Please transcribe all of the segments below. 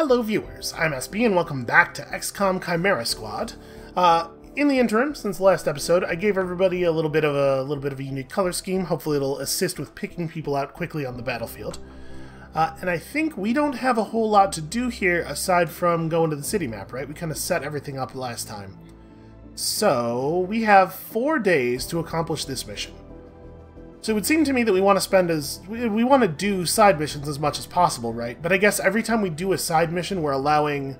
Hello viewers, I'm SB and welcome back to XCOM Chimera Squad. Uh, in the interim, since the last episode, I gave everybody a little bit of a, little bit of a unique color scheme. Hopefully it'll assist with picking people out quickly on the battlefield. Uh, and I think we don't have a whole lot to do here aside from going to the city map, right? We kind of set everything up last time. So, we have four days to accomplish this mission. So it would seem to me that we want to spend as we, want to do side missions as much as possible, right? But I guess every time we do a side mission, we're allowing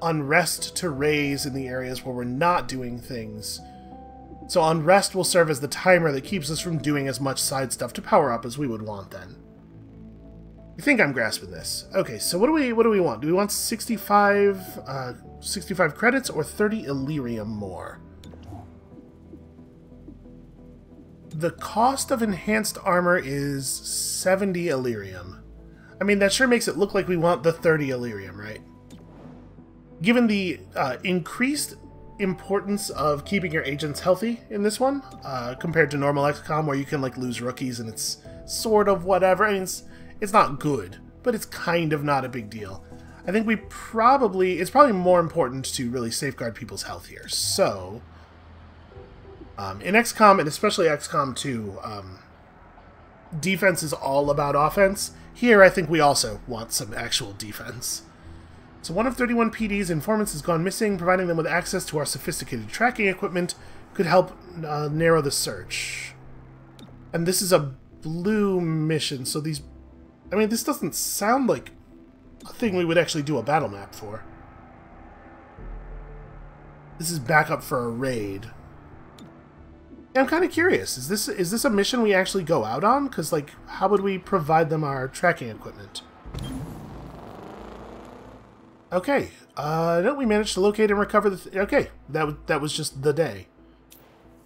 unrest to raise in the areas where we're not doing things. So unrest will serve as the timer that keeps us from doing as much side stuff to power up as we would want then. I think I'm grasping this. Okay, so what do we what do we want? Do we want 65 uh, 65 credits or 30 Elerium more? The cost of enhanced armor is 70 Elerium. I mean, that sure makes it look like we want the 30 Elerium, right? Given the uh, increased importance of keeping your agents healthy in this one, uh, compared to normal XCOM where you can like lose rookies and it's sort of whatever. I mean, it's, it's not good, but it's kind of not a big deal. I think we probably, it's probably more important to really safeguard people's health here. So, um, in XCOM, and especially XCOM 2, um, defense is all about offense. Here, I think we also want some actual defense. So one of 31 PD's informants has gone missing. Providing them with access to our sophisticated tracking equipment could help uh, narrow the search. And this is a blue mission, so these... I mean, this doesn't sound like a thing we would actually do a battle map for. This is backup for a raid. I'm kind of curious. Is this is this a mission we actually go out on? Because like, how would we provide them our tracking equipment? Okay. Uh, no, we managed to locate and recover the. Th okay, that that was just the day.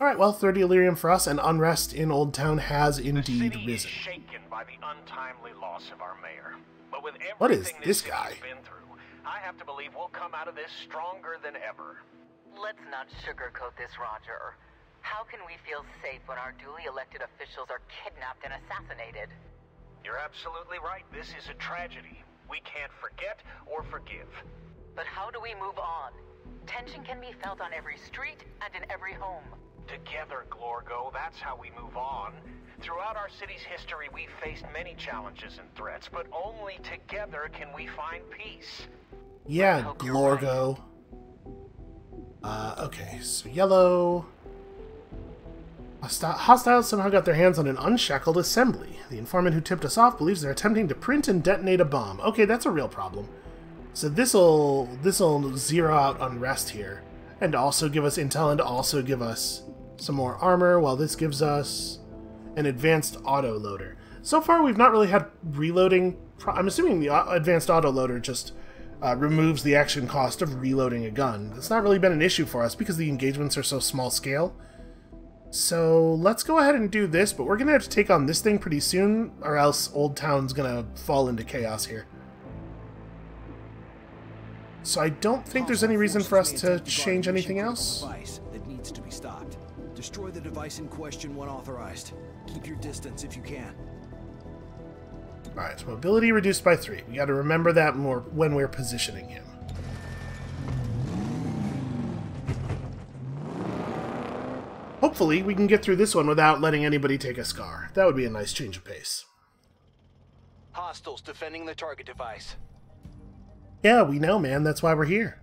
All right. Well, 30 Elerium for us, and unrest in Old Town has indeed the risen. Is shaken by the untimely loss of our mayor. But with What is everything this guy? Been through, I have to believe we'll come out of this stronger than ever. Let's not sugarcoat this, Roger. How can we feel safe when our duly elected officials are kidnapped and assassinated? You're absolutely right. This is a tragedy. We can't forget or forgive. But how do we move on? Tension can be felt on every street and in every home. Together, Glorgo, that's how we move on. Throughout our city's history, we've faced many challenges and threats, but only together can we find peace. Yeah, hope you're Glorgo. Uh, okay, so yellow. Hosti- Hostiles somehow got their hands on an unshackled assembly. The informant who tipped us off believes they're attempting to print and detonate a bomb. Okay, that's a real problem. So this'll this'll zero out unrest here, and also give us intel and also give us some more armor. While this gives us an advanced auto loader. So far, we've not really had reloading. I'm assuming the advanced auto loader just uh, removes the action cost of reloading a gun. That's not really been an issue for us because the engagements are so small scale. So let's go ahead and do this, but we're gonna have to take on this thing pretty soon, or else Old Town's gonna fall into chaos here. So I don't think there's any reason for us to change anything else. Device that needs to be stopped. Destroy the device in question when authorized. Keep your distance if you can. Alright, so mobility reduced by three. We gotta remember that more when we're positioning him. Hopefully, we can get through this one without letting anybody take a scar. That would be a nice change of pace. Hostiles defending the target device. Yeah, we know, man. That's why we're here.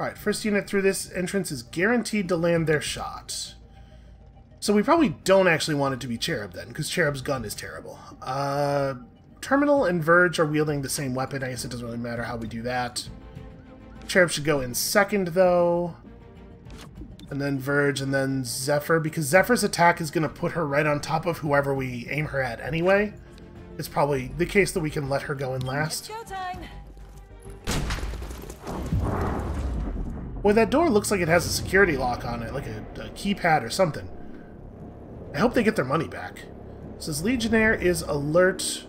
Alright, first unit through this entrance is guaranteed to land their shot. So we probably don't actually want it to be Cherub then, because Cherub's gun is terrible. Uh, Terminal and Verge are wielding the same weapon. I guess it doesn't really matter how we do that. Cherub should go in second, though. And then Verge, and then Zephyr, because Zephyr's attack is going to put her right on top of whoever we aim her at anyway. It's probably the case that we can let her go in last. Boy, that door looks like it has a security lock on it, like a, a keypad or something. I hope they get their money back. It says Legionnaire is alert.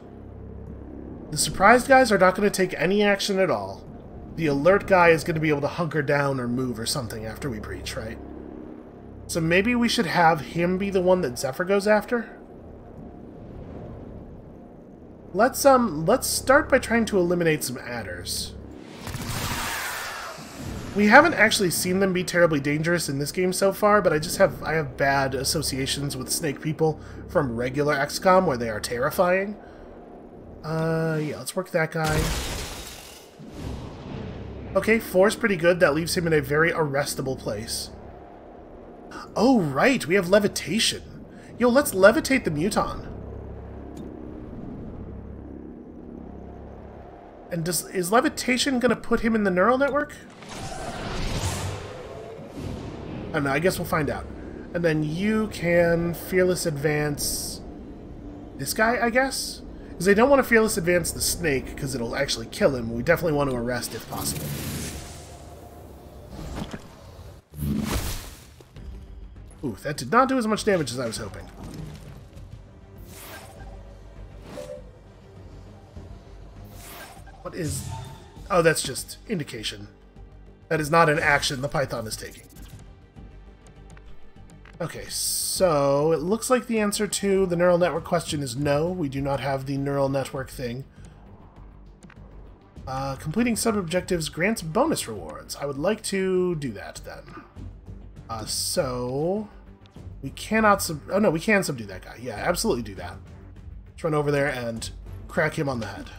The surprised guys are not going to take any action at all. The alert guy is going to be able to hunker down or move or something after we breach, right? So maybe we should have him be the one that Zephyr goes after? Let's um let's start by trying to eliminate some adders. We haven't actually seen them be terribly dangerous in this game so far, but I just have I have bad associations with snake people from regular XCOM where they are terrifying. Uh yeah, let's work that guy. Okay, four's pretty good. That leaves him in a very arrestable place. Oh, right, we have levitation. Yo, let's levitate the muton. And does is levitation gonna put him in the neural network? I don't know, I guess we'll find out. And then you can fearless advance this guy, I guess? Because they don't want to fearless advance the snake, because it'll actually kill him. We definitely want to arrest if possible. Ooh, that did not do as much damage as I was hoping. What is... Oh, that's just indication. That is not an action the Python is taking. Okay, so it looks like the answer to the neural network question is no. We do not have the neural network thing. Uh, completing sub-objectives grants bonus rewards. I would like to do that, then. Uh, so... We cannot sub... Oh, no, we can subdue that guy. Yeah, absolutely do that. Let's run over there and crack him on the head.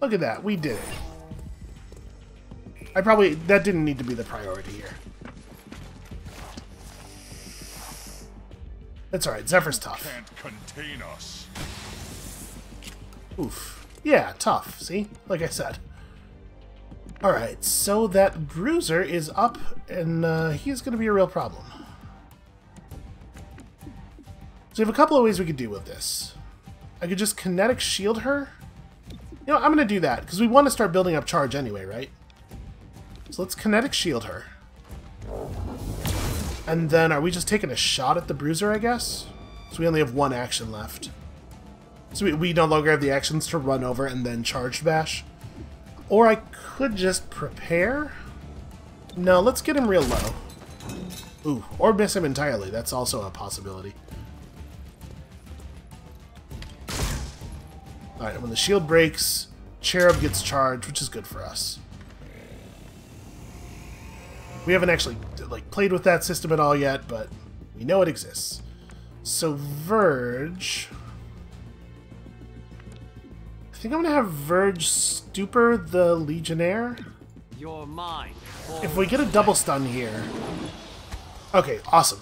Look at that, we did it. I probably... That didn't need to be the priority here. That's alright, Zephyr's tough. Can't contain us. Oof. Yeah, tough, see? Like I said. Alright, so that Bruiser is up, and uh, he's going to be a real problem. So we have a couple of ways we could deal with this. I could just kinetic shield her. You know, I'm going to do that, because we want to start building up charge anyway, right? So let's kinetic shield her. And then are we just taking a shot at the Bruiser, I guess? So we only have one action left. So we, we no longer have the actions to run over and then charge bash. Or I could just prepare? No, let's get him real low. Ooh, or miss him entirely. That's also a possibility. Alright, when the shield breaks, Cherub gets charged, which is good for us. We haven't actually like played with that system at all yet, but we know it exists. So Verge... I think I'm gonna have Verge Stupor the Legionnaire. You're mine. If we get a double stun here... Okay, awesome.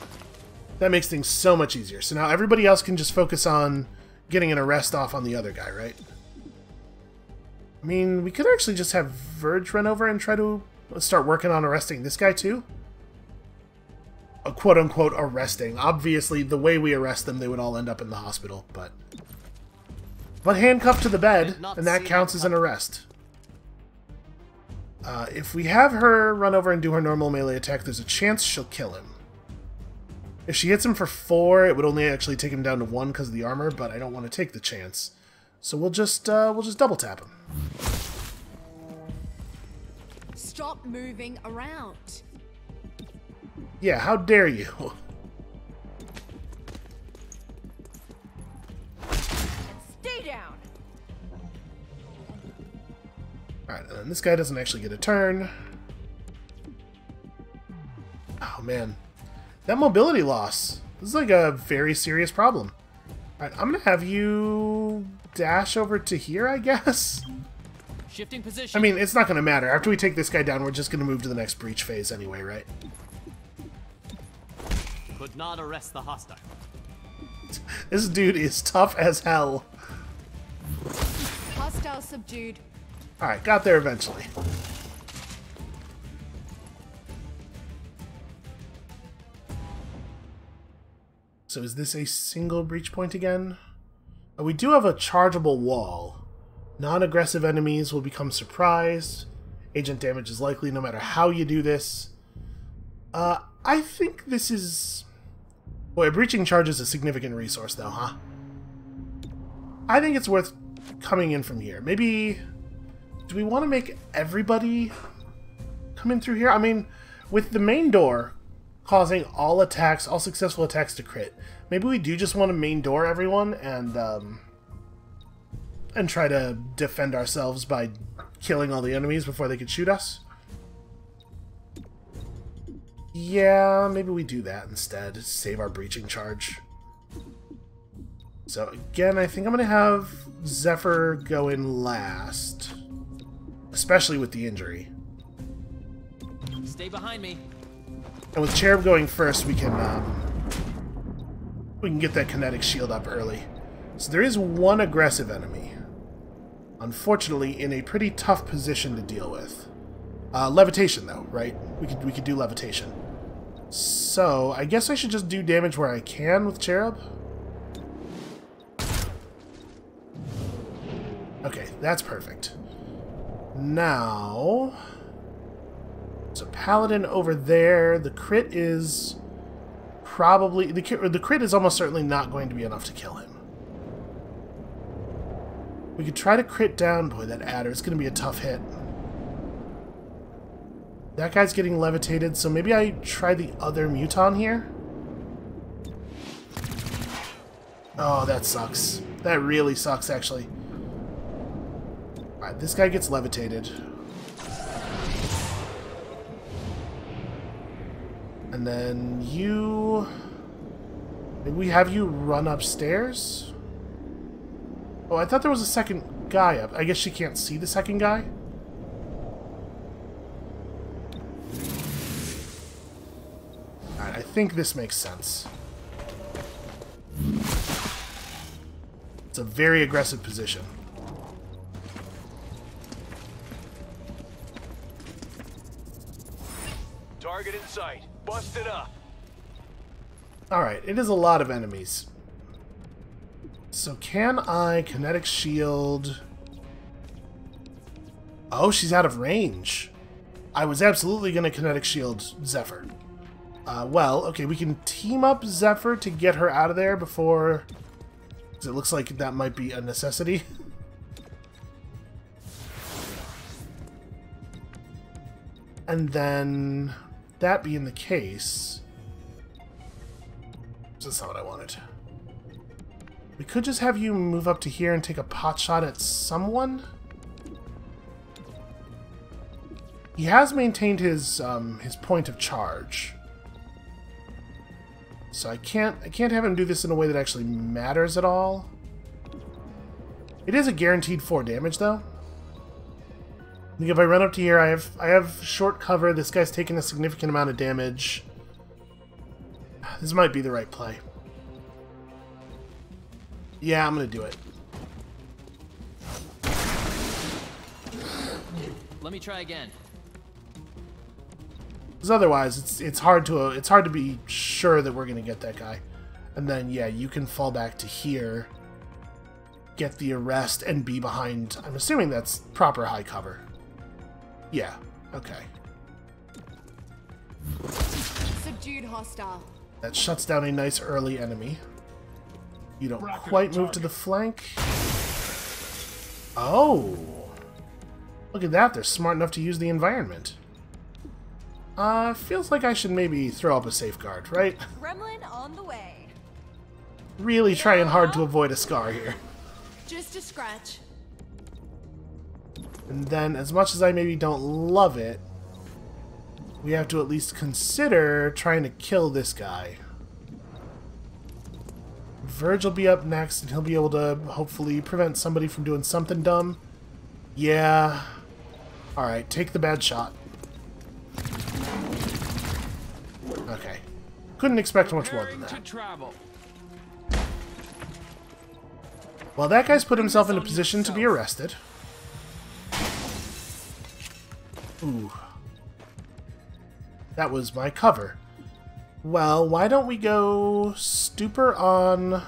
That makes things so much easier. So now everybody else can just focus on getting an arrest off on the other guy, right? I mean, we could actually just have Verge run over and try to start working on arresting this guy too. A quote-unquote arresting. Obviously, the way we arrest them, they would all end up in the hospital, but... But handcuffed to the bed, and that counts as an arrest. Uh, if we have her run over and do her normal melee attack, there's a chance she'll kill him. If she hits him for four, it would only actually take him down to one because of the armor, but I don't want to take the chance. So we'll just uh, we'll just double tap him. Stop moving around. Yeah, how dare you? Alright, and this guy doesn't actually get a turn. Oh, man. That mobility loss. This is like a very serious problem. Alright, I'm gonna have you dash over to here, I guess? Shifting position. I mean, it's not gonna matter. After we take this guy down, we're just gonna move to the next breach phase anyway, right? Could not arrest the hostile. This dude is tough as hell. Hostile subdued. Alright, got there eventually. So is this a single breach point again? Uh, we do have a chargeable wall. Non-aggressive enemies will become surprised. Agent damage is likely no matter how you do this. Uh, I think this is... Boy, breaching charge is a significant resource though, huh? I think it's worth coming in from here. Maybe... Do we want to make everybody come in through here? I mean, with the main door causing all attacks, all successful attacks to crit. Maybe we do just want to main door everyone and um, and try to defend ourselves by killing all the enemies before they could shoot us. Yeah, maybe we do that instead. Save our breaching charge. So again, I think I'm going to have Zephyr go in last. Especially with the injury. Stay behind me. And with Cherub going first, we can um, we can get that kinetic shield up early. So there is one aggressive enemy. Unfortunately, in a pretty tough position to deal with. Uh, levitation, though, right? We could we could do levitation. So I guess I should just do damage where I can with Cherub. Okay, that's perfect. Now, so Paladin over there, the crit is probably the crit, the crit is almost certainly not going to be enough to kill him. We could try to crit down. Boy, that adder is going to be a tough hit. That guy's getting levitated, so maybe I try the other Muton here? Oh, that sucks. That really sucks, actually. This guy gets levitated. And then you... Maybe we have you run upstairs? Oh, I thought there was a second guy up. I guess she can't see the second guy? Alright, I think this makes sense. It's a very aggressive position. Sight. Bust it up. Alright, it is a lot of enemies. So can I kinetic shield... Oh, she's out of range. I was absolutely going to kinetic shield Zephyr. Uh, well, okay, we can team up Zephyr to get her out of there before... It looks like that might be a necessity. and then, that being the case... That's not what I wanted. We could just have you move up to here and take a pot shot at someone? He has maintained his um, his point of charge. So I can't I can't have him do this in a way that actually matters at all. It is a guaranteed 4 damage though. Think if I run up to here, I have I have short cover. This guy's taking a significant amount of damage. This might be the right play. Yeah, I'm gonna do it. Let me try again. Because otherwise, it's it's hard to uh, it's hard to be sure that we're gonna get that guy. And then yeah, you can fall back to here, get the arrest, and be behind. I'm assuming that's proper high cover. Yeah. Okay. Subdued hostile. That shuts down a nice early enemy. You don't quite move to the flank. Oh! Look at that, they're smart enough to use the environment. Uh, feels like I should maybe throw up a safeguard, right? Gremlin on the way. Really trying hard to avoid a scar here. Just a scratch. And then, as much as I maybe don't love it, we have to at least consider trying to kill this guy. Verge will be up next, and he'll be able to hopefully prevent somebody from doing something dumb. Yeah. Alright, take the bad shot. Okay. Couldn't expect much more than that. Well, that guy's put himself in a position to be arrested. Ooh. That was my cover. Well, why don't we go Stupor on...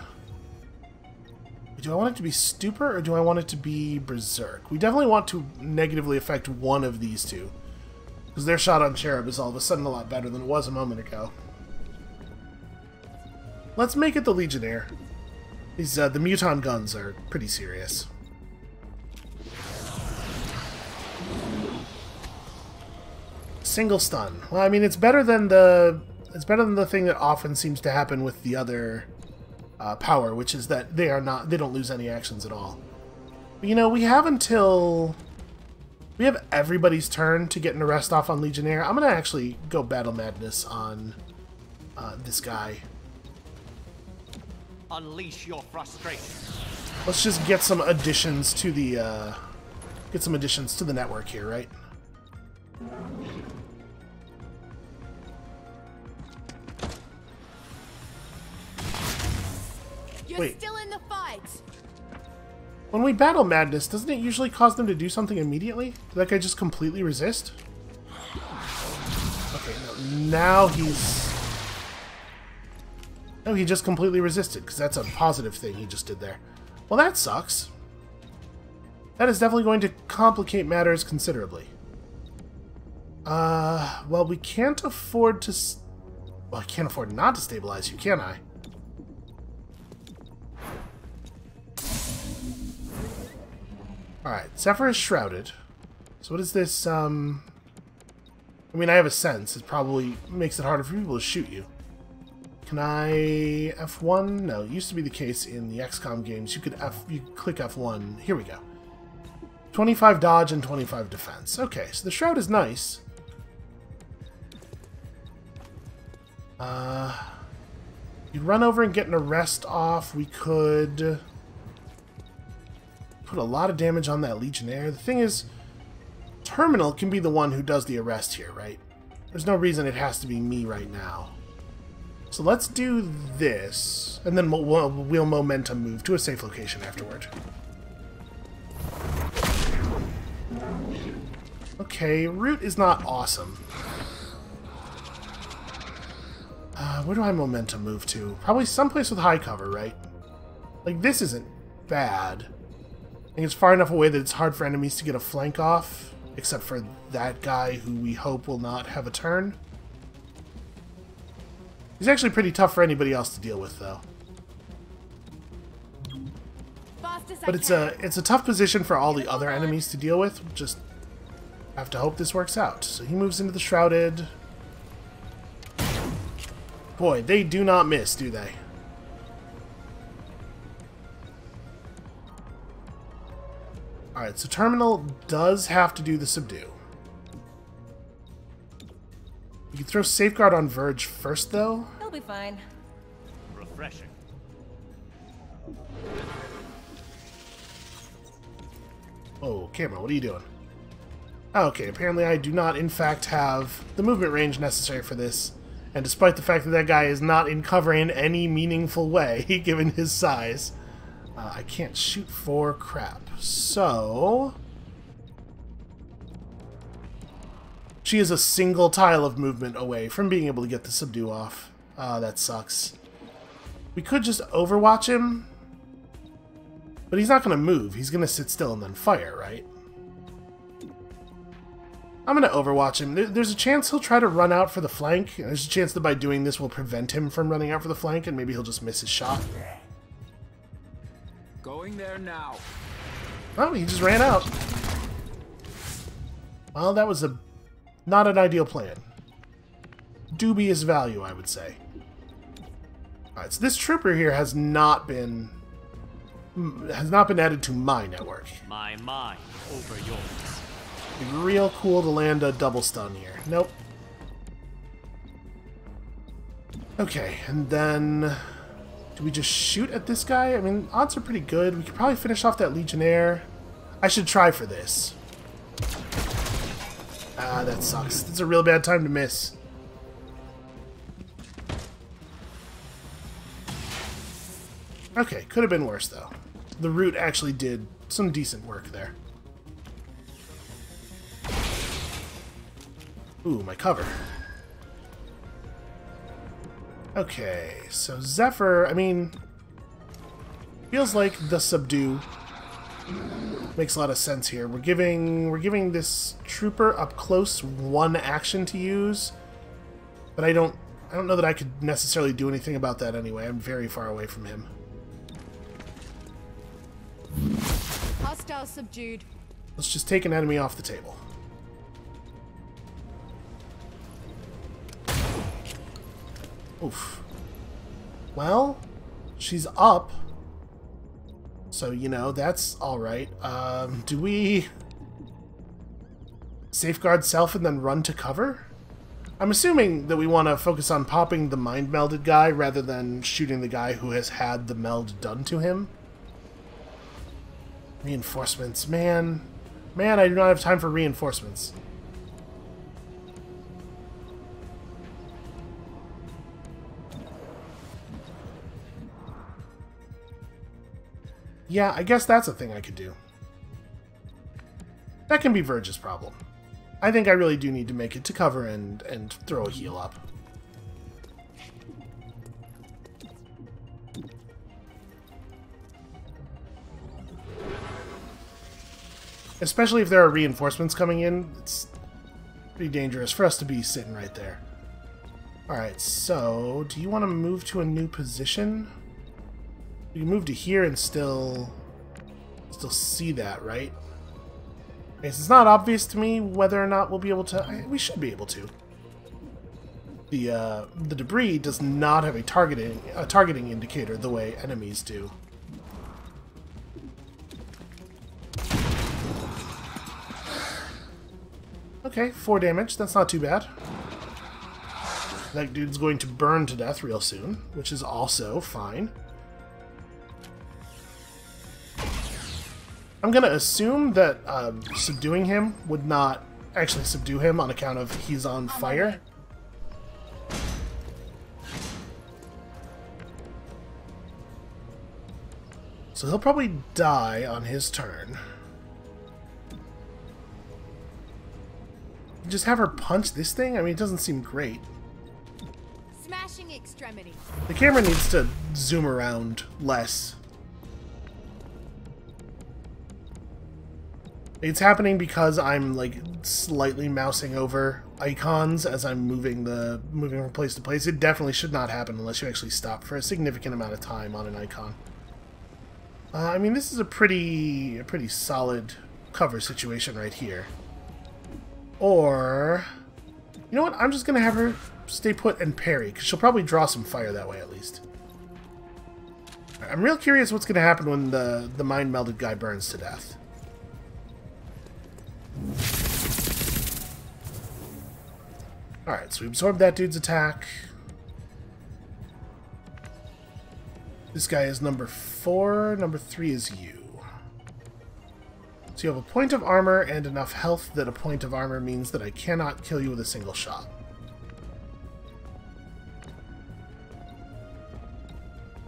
Do I want it to be Stupor or do I want it to be Berserk? We definitely want to negatively affect one of these two. Because their shot on Cherub is all of a sudden a lot better than it was a moment ago. Let's make it the Legionnaire. These, uh, the Muton guns are pretty serious. Single stun. Well, I mean, it's better than the It's better than the thing that often seems to happen with the other uh, power, which is that they are not they don't lose any actions at all. But, you know, we have until we have everybody's turn to get an arrest off on Legionnaire. I'm gonna actually go Battle Madness on uh, this guy. Unleash your frustration. Let's just get some additions to the uh, get some additions to the network here, right? You're Wait. still in the fight. When we battle Madness, doesn't it usually cause them to do something immediately? Did that guy just completely resist? Okay, no, now he's... No, he just completely resisted, because that's a positive thing he just did there. Well, that sucks. That is definitely going to complicate matters considerably. Uh, well, we can't afford to... s- Well, I can't afford not to stabilize you, can I? Alright, Zephyr is shrouded. So what is this, um... I mean, I have a sense. It probably makes it harder for people to shoot you. Can I... F1? No, it used to be the case in the XCOM games. You could F... You could click F1. Here we go. 25 dodge and 25 defense. Okay, so the shroud is nice. Uh... You'd run over and get an arrest off. We could put a lot of damage on that Legionnaire. The thing is, Terminal can be the one who does the arrest here, right? There's no reason it has to be me right now. So let's do this, and then we'll, we'll, we'll momentum move to a safe location afterward. Okay, Root is not awesome. Uh, where do I momentum move to? Probably someplace with high cover, right? Like, this isn't bad. Think it's far enough away that it's hard for enemies to get a flank off, except for that guy who we hope will not have a turn. He's actually pretty tough for anybody else to deal with, though. Fast as I But it's a it's a tough position for all the other enemies to deal with. Just have to hope this works out. So he moves into the shrouded. Boy, they do not miss, do they? Alright, so Terminal does have to do the subdue. You can throw Safeguard on Verge first, though. He'll be fine. Refreshing. Oh, camera, what are you doing? Ah, okay, apparently I do not, in fact, have the movement range necessary for this. And despite the fact that that guy is not in cover in any meaningful way, given his size, uh, I can't shoot for crap. So... She is a single tile of movement away from being able to get the subdue off. Ah, that sucks. We could just overwatch him, but he's not going to move. He's going to sit still and then fire, right? I'm going to overwatch him. There's a chance he'll try to run out for the flank. There's a chance that by doing this we'll prevent him from running out for the flank, and maybe he'll just miss his shot. Going there now. Oh, he just ran out. Well, that was a not an ideal plan. Dubious value, I would say. Alright, so this trooper here has not been mm, has not been added to my network. My mind over yours. Be real cool to land a double stun here. Nope. Okay, and then do we just shoot at this guy? I mean, odds are pretty good. We could probably finish off that Legionnaire. I should try for this. Ah, that sucks. That's a real bad time to miss. Okay, could have been worse though. The root actually did some decent work there. Ooh, my cover. Okay, so Zephyr, I mean, feels like the subdue makes a lot of sense here. We're giving we're giving this trooper up close one action to use, but I don't I don't know that I could necessarily do anything about that anyway. I'm very far away from him. Hostile subdued. Let's just take an enemy off the table. Oof. Well, she's up. So, you know, that's alright. Um, do we... Safeguard self and then run to cover? I'm assuming that we want to focus on popping the mind-melded guy rather than shooting the guy who has had the meld done to him. Reinforcements. Man. Man, I do not have time for reinforcements. Yeah, I guess that's a thing I could do. That can be Verge's problem. I think I really do need to make it to cover and, and throw a heal up. Especially if there are reinforcements coming in, it's pretty dangerous for us to be sitting right there. Alright, so do you want to move to a new position? You move to here and still still see that, right? It's not obvious to me whether or not we'll be able to... We should be able to. The, uh, the debris does not have a targeting, a targeting indicator the way enemies do. Okay, four damage. That's not too bad. That dude's going to burn to death real soon, which is also fine. I'm gonna assume that um, subduing him would not actually subdue him on account of he's on fire. So he'll probably die on his turn. Just have her punch this thing? I mean, it doesn't seem great. Smashing extremity. The camera needs to zoom around less. It's happening because I'm like slightly mousing over icons as I'm moving the moving from place to place. It definitely should not happen unless you actually stop for a significant amount of time on an icon. Uh, I mean, this is a pretty a pretty solid cover situation right here. Or, you know what? I'm just gonna have her stay put and parry because she'll probably draw some fire that way at least. I'm real curious what's gonna happen when the the mind melded guy burns to death. Alright, so we absorb that dude's attack. This guy is number four. Number three is you. So you have a point of armor and enough health that a point of armor means that I cannot kill you with a single shot.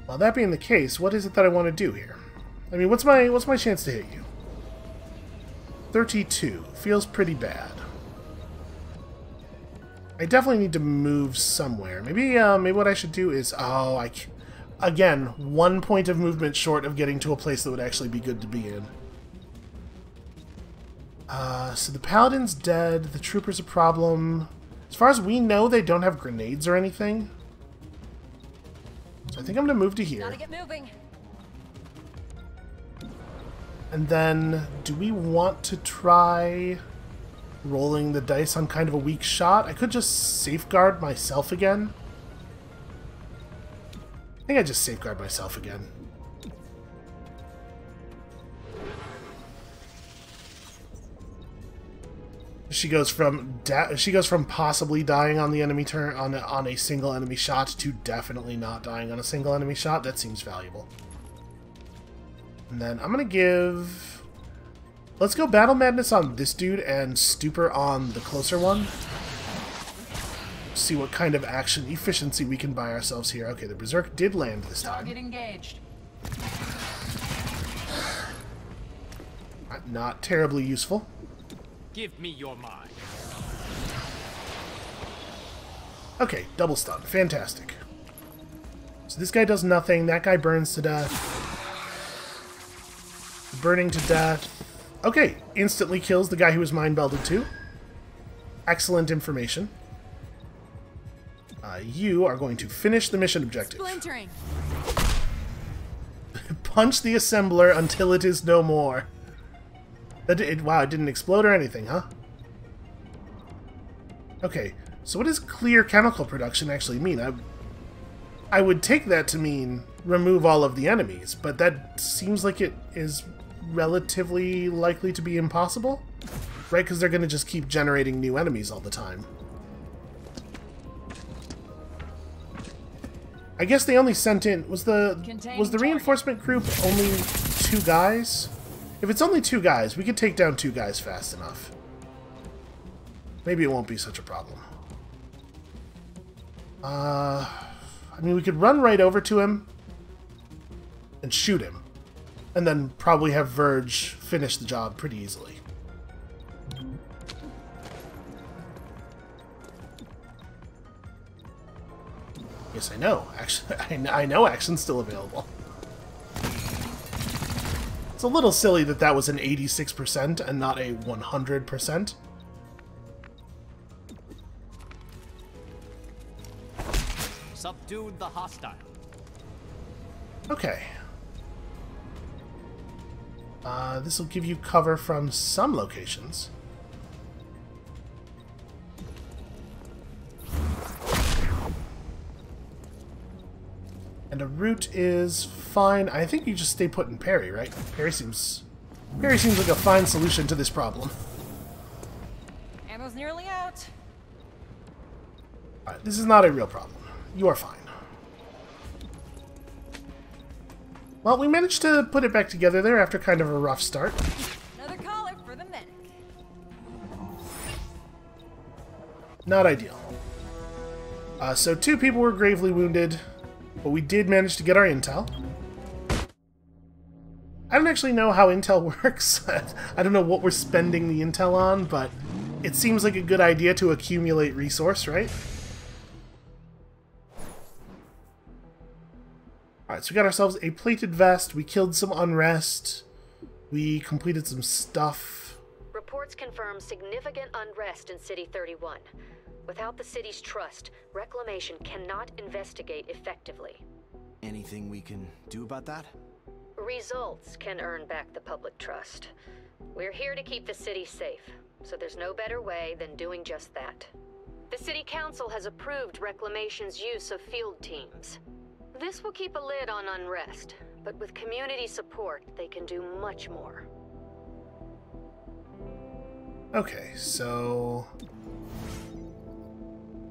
Well, that being the case, what is it that I want to do here? I mean, what's my what's my chance to hit you? 32. Feels pretty bad. I definitely need to move somewhere. Maybe uh, maybe what I should do is... Oh, I... Again, one point of movement short of getting to a place that would actually be good to be in. Uh, so the paladin's dead. The trooper's a problem. As far as we know, they don't have grenades or anything. So I think I'm going to move to here. Gotta get moving. And then, do we want to try rolling the dice on kind of a weak shot? I could just safeguard myself again. I think I just safeguard myself again. She goes from she goes from possibly dying on the enemy turn on a, on a single enemy shot to definitely not dying on a single enemy shot. That seems valuable. And then I'm gonna give. Let's go Battle Madness on this dude and Stupor on the closer one. See what kind of action efficiency we can buy ourselves here. Okay, the Berserk did land this time. Target engaged. Not- Not terribly useful. Give me your mind. Okay, double stun. Fantastic. So this guy does nothing. That guy burns to death. Burning to death. Okay, instantly kills the guy who was mind melded to. Excellent information. Uh, you are going to finish the mission objective. Splintering. Punch the assembler until it is no more. That it, wow, it didn't explode or anything, huh? Okay, so what does clear chemical production actually mean? I, I would take that to mean remove all of the enemies, but that seems like it is relatively likely to be impossible, right? Because they're going to just keep generating new enemies all the time. I guess they only sent in was the was the reinforcement group only two guys? If it's only two guys, we could take down two guys fast enough. Maybe it won't be such a problem. Uh, I mean, we could run right over to him and shoot him, and then probably have Verge finish the job pretty easily. Yes, I know. Actually, I know action's still available. It's a little silly that that was an 86% and not a 100%. Subdued the hostile. Okay. Uh, this will give you cover from some locations. And a route is fine. I think you just stay put in parry, right? Parry seems... Parry seems like a fine solution to this problem. Ammo's nearly out. Alright, this is not a real problem. You are fine. Well, we managed to put it back together there after kind of a rough start. Another caller for the medic. Not ideal. Uh, so two people were gravely wounded. But we did manage to get our intel. I don't actually know how intel works. I don't know what we're spending the intel on, but it seems like a good idea to accumulate resource, right? Alright, so we got ourselves a plated vest, we killed some unrest, we completed some stuff. Reports confirm significant unrest in City 31. Without the city's trust, Reclamation cannot investigate effectively. Anything we can do about that? Results can earn back the public trust. We're here to keep the city safe, so there's no better way than doing just that. The City Council has approved Reclamation's use of field teams. This will keep a lid on unrest, but with community support, they can do much more. Okay, so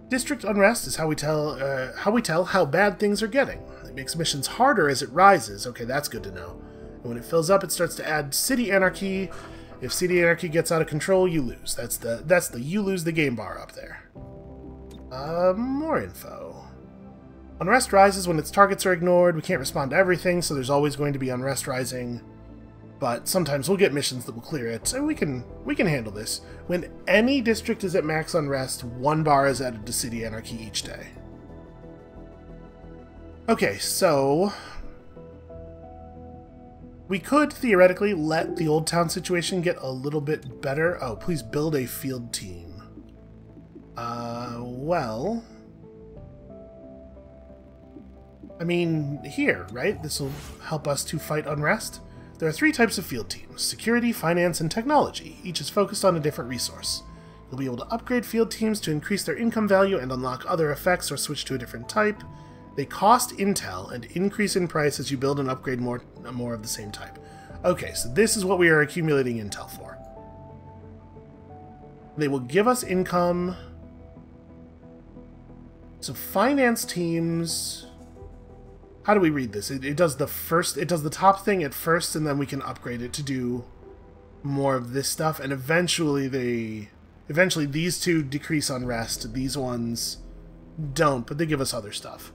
District unrest is how we tell uh, how we tell how bad things are getting. It makes missions harder as it rises. Okay, that's good to know. And when it fills up, it starts to add city anarchy. If city anarchy gets out of control, you lose. That's the that's the you lose the game bar up there. Uh, more info. Unrest rises when its targets are ignored. We can't respond to everything, so there's always going to be unrest rising but sometimes we'll get missions that will clear it, so we can we can handle this. When any district is at max unrest, one bar is added to City Anarchy each day. Okay, so we could theoretically let the Old Town situation get a little bit better. Oh, please build a field team. Uh, well... I mean, here, right? This will help us to fight unrest. There are three types of field teams security, finance, and technology. Each is focused on a different resource. You'll be able to upgrade field teams to increase their income value and unlock other effects or switch to a different type. They cost intel and increase in price as you build and upgrade more, more of the same type. Okay, so this is what we are accumulating intel for. They will give us income. So finance teams how do we read this? It, it does the first, it does the top thing at first, and then we can upgrade it to do more of this stuff, and eventually they, eventually these two decrease unrest, these ones don't, but they give us other stuff.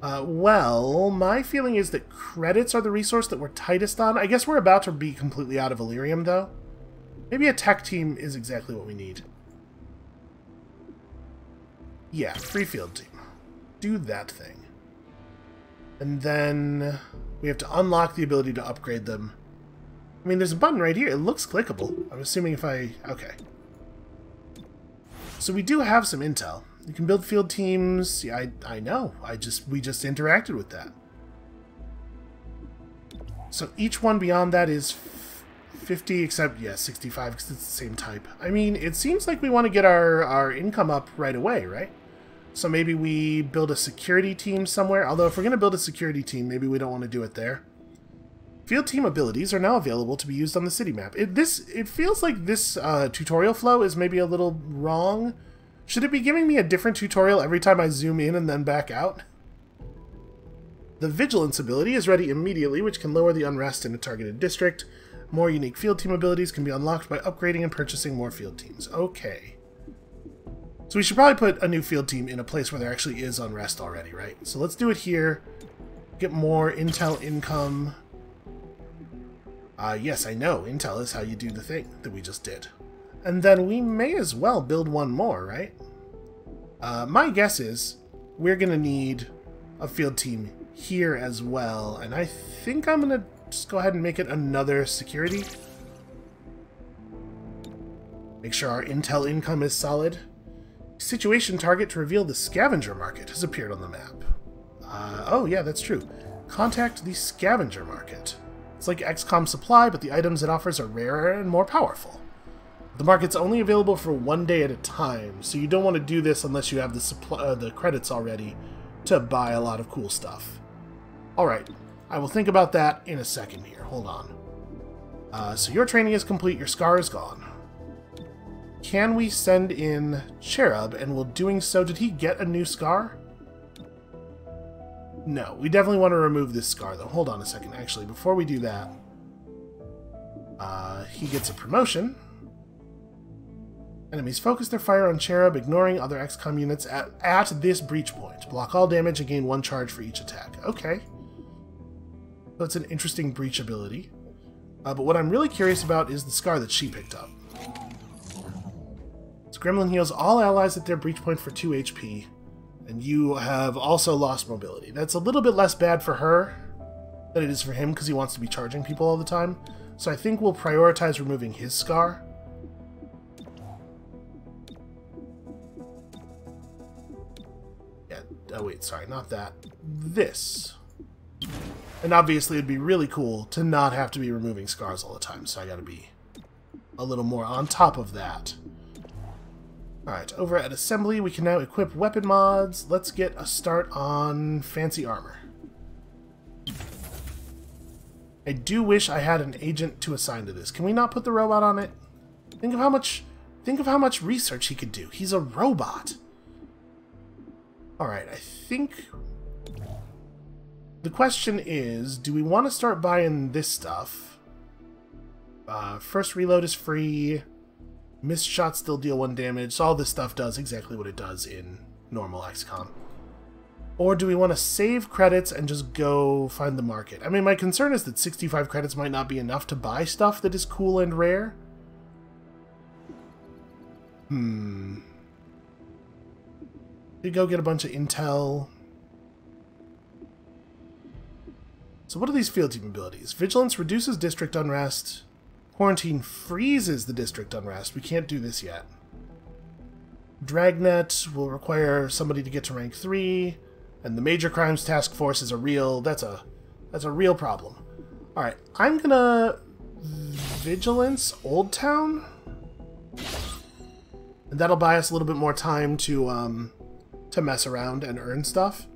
Uh, well, my feeling is that credits are the resource that we're tightest on. I guess we're about to be completely out of Elerium, though. Maybe a tech team is exactly what we need. Yeah, free field team. Do that thing. And then we have to unlock the ability to upgrade them. I mean, there's a button right here. It looks clickable. I'm assuming if I... Okay. So we do have some intel. You can build field teams. Yeah, I, I know. I just We just interacted with that. So each one beyond that is 50, except, yeah, 65, because it's the same type. I mean, it seems like we want to get our, our income up right away, right? So maybe we build a security team somewhere. Although if we're going to build a security team, maybe we don't want to do it there. Field team abilities are now available to be used on the city map. It, this it feels like this uh, tutorial flow is maybe a little wrong. Should it be giving me a different tutorial every time I zoom in and then back out? The Vigilance ability is ready immediately, which can lower the unrest in a targeted district. More unique field team abilities can be unlocked by upgrading and purchasing more field teams. Okay. So we should probably put a new field team in a place where there actually is unrest already, right? So let's do it here. Get more intel income. Uh, yes, I know. Intel is how you do the thing that we just did. And then we may as well build one more, right? Uh, my guess is we're going to need a field team here as well. And I think I'm going to just go ahead and make it another security. Make sure our intel income is solid. Situation target to reveal the scavenger market has appeared on the map. Uh, oh, yeah, that's true. Contact the scavenger market. It's like XCOM Supply, but the items it offers are rarer and more powerful. The market's only available for one day at a time, so you don't want to do this unless you have the supply, uh, the credits already to buy a lot of cool stuff. Alright, I will think about that in a second here. Hold on. Uh, so your training is complete, your scar is gone. Can we send in Cherub, and will doing so... Did he get a new scar? No, we definitely want to remove this scar, though. Hold on a second, actually. Before we do that, uh, he gets a promotion. Enemies focus their fire on Cherub, ignoring other XCOM units at, at this breach point. Block all damage and gain one charge for each attack. Okay. That's an interesting breach ability. Uh, but what I'm really curious about is the scar that she picked up. So Gremlin heals all allies at their breach point for 2 HP and you have also lost mobility. That's a little bit less bad for her than it is for him because he wants to be charging people all the time. So I think we'll prioritize removing his scar. Yeah, oh wait, sorry, not that. This. And obviously it'd be really cool to not have to be removing scars all the time, so I gotta be a little more on top of that. Alright, over at Assembly, we can now equip weapon mods. Let's get a start on Fancy Armor. I do wish I had an agent to assign to this. Can we not put the robot on it? Think of how much think of how much research he could do. He's a robot. Alright, I think the question is, do we want to start buying this stuff? Uh, first reload is free. Missed shots still deal one damage, so all this stuff does exactly what it does in normal XCOM. Or do we want to save credits and just go find the market? I mean, my concern is that 65 credits might not be enough to buy stuff that is cool and rare. Hmm. We go get a bunch of intel. So what are these field team abilities? Vigilance reduces district unrest. Quarantine freezes the district unrest. We can't do this yet. Dragnet will require somebody to get to rank 3, and the Major Crimes Task Force is a real... that's a that's a real problem. Alright, I'm gonna... Vigilance Old Town? And that'll buy us a little bit more time to, um, to mess around and earn stuff.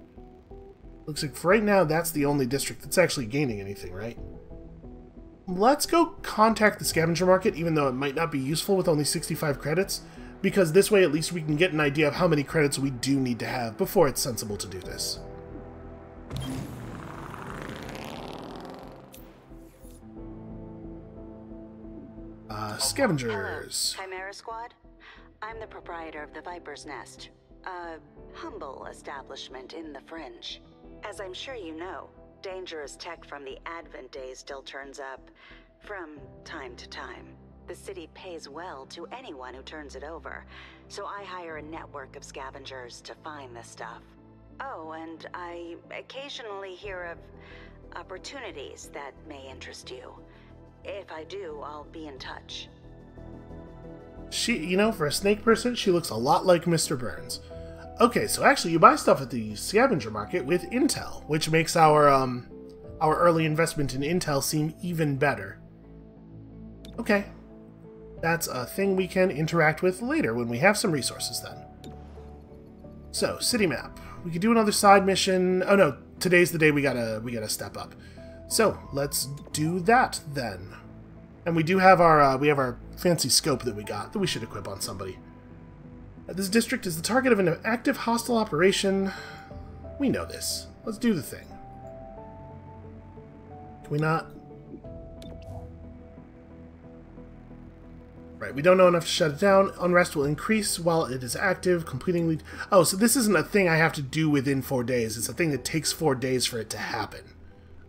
Looks like for right now, that's the only district that's actually gaining anything, right? Let's go contact the scavenger market, even though it might not be useful with only 65 credits, because this way at least we can get an idea of how many credits we do need to have before it's sensible to do this. Uh, scavengers. Hello, Chimera Squad? I'm the proprietor of the Viper's Nest, a humble establishment in the fringe. As I'm sure you know, Dangerous tech from the Advent days still turns up from time to time. The city pays well to anyone who turns it over, so I hire a network of scavengers to find this stuff. Oh, and I occasionally hear of opportunities that may interest you. If I do, I'll be in touch. She, you know, for a snake person, she looks a lot like Mr. Burns. Okay, so actually you buy stuff at the scavenger market with Intel, which makes our um our early investment in Intel seem even better. Okay. That's a thing we can interact with later when we have some resources then. So, city map. We could do another side mission. Oh no, today's the day we gotta we gotta step up. So let's do that then. And we do have our uh, we have our fancy scope that we got that we should equip on somebody. Uh, This district is the target of an active hostile operation. We know this. Let's do the thing. Can we not? Right, we don't know enough to shut it down. Unrest will increase while it is active, completing. Oh, so this isn't a thing I have to do within four days. It's a thing that takes four days for it to happen.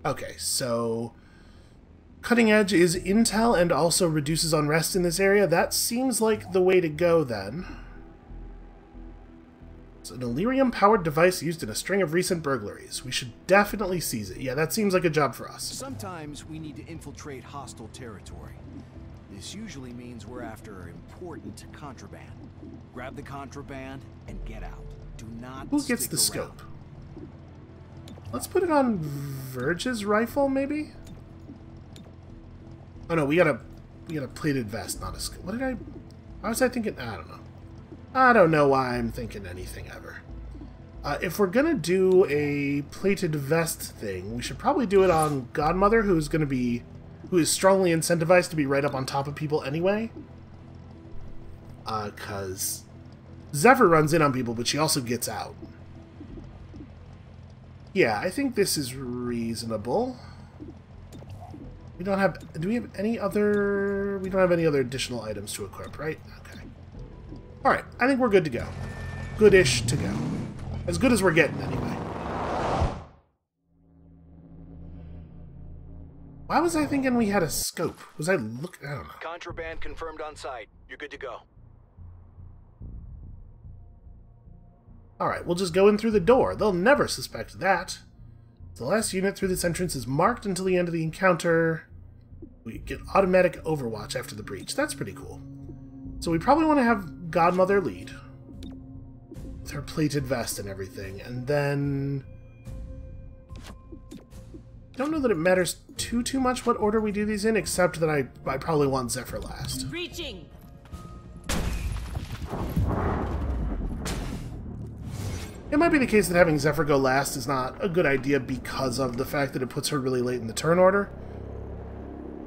Okay, so cutting edge is intel and also reduces unrest in this area. That seems like the way to go then. It's an Elerium-powered device used in a string of recent burglaries. We should definitely seize it. Yeah, that seems like a job for us. Sometimes we need to infiltrate hostile territory. This usually means we're after important contraband. Grab the contraband and get out. Do not Who gets the around. scope? Let's put it on Verge's rifle, maybe? Oh no, we got a we got a plated vest, not a scope. What did I why was I thinking I don't know. I don't know why I'm thinking anything ever. Uh, if we're gonna do a plated vest thing, we should probably do it on Godmother, who's gonna be who is strongly incentivized to be right up on top of people anyway. Uh, cause Zephyr runs in on people, but she also gets out. Yeah, I think this is reasonable. We don't have... Do we have any other... We don't have any other additional items to equip, right? Alright, I think we're good to go. Goodish to go. As good as we're getting, anyway. Why was I thinking we had a scope? Was I look? I don't know. Contraband confirmed on site. You're good to go. Alright, we'll just go in through the door. They'll never suspect that. The last unit through this entrance is marked until the end of the encounter. We get automatic overwatch after the breach. That's pretty cool. So we probably want to have Godmother lead. With her plated vest and everything. And then... Don't know that it matters too, too much what order we do these in, except that I, I probably want Zephyr last. Reaching. It might be the case that having Zephyr go last is not a good idea because of the fact that it puts her really late in the turn order.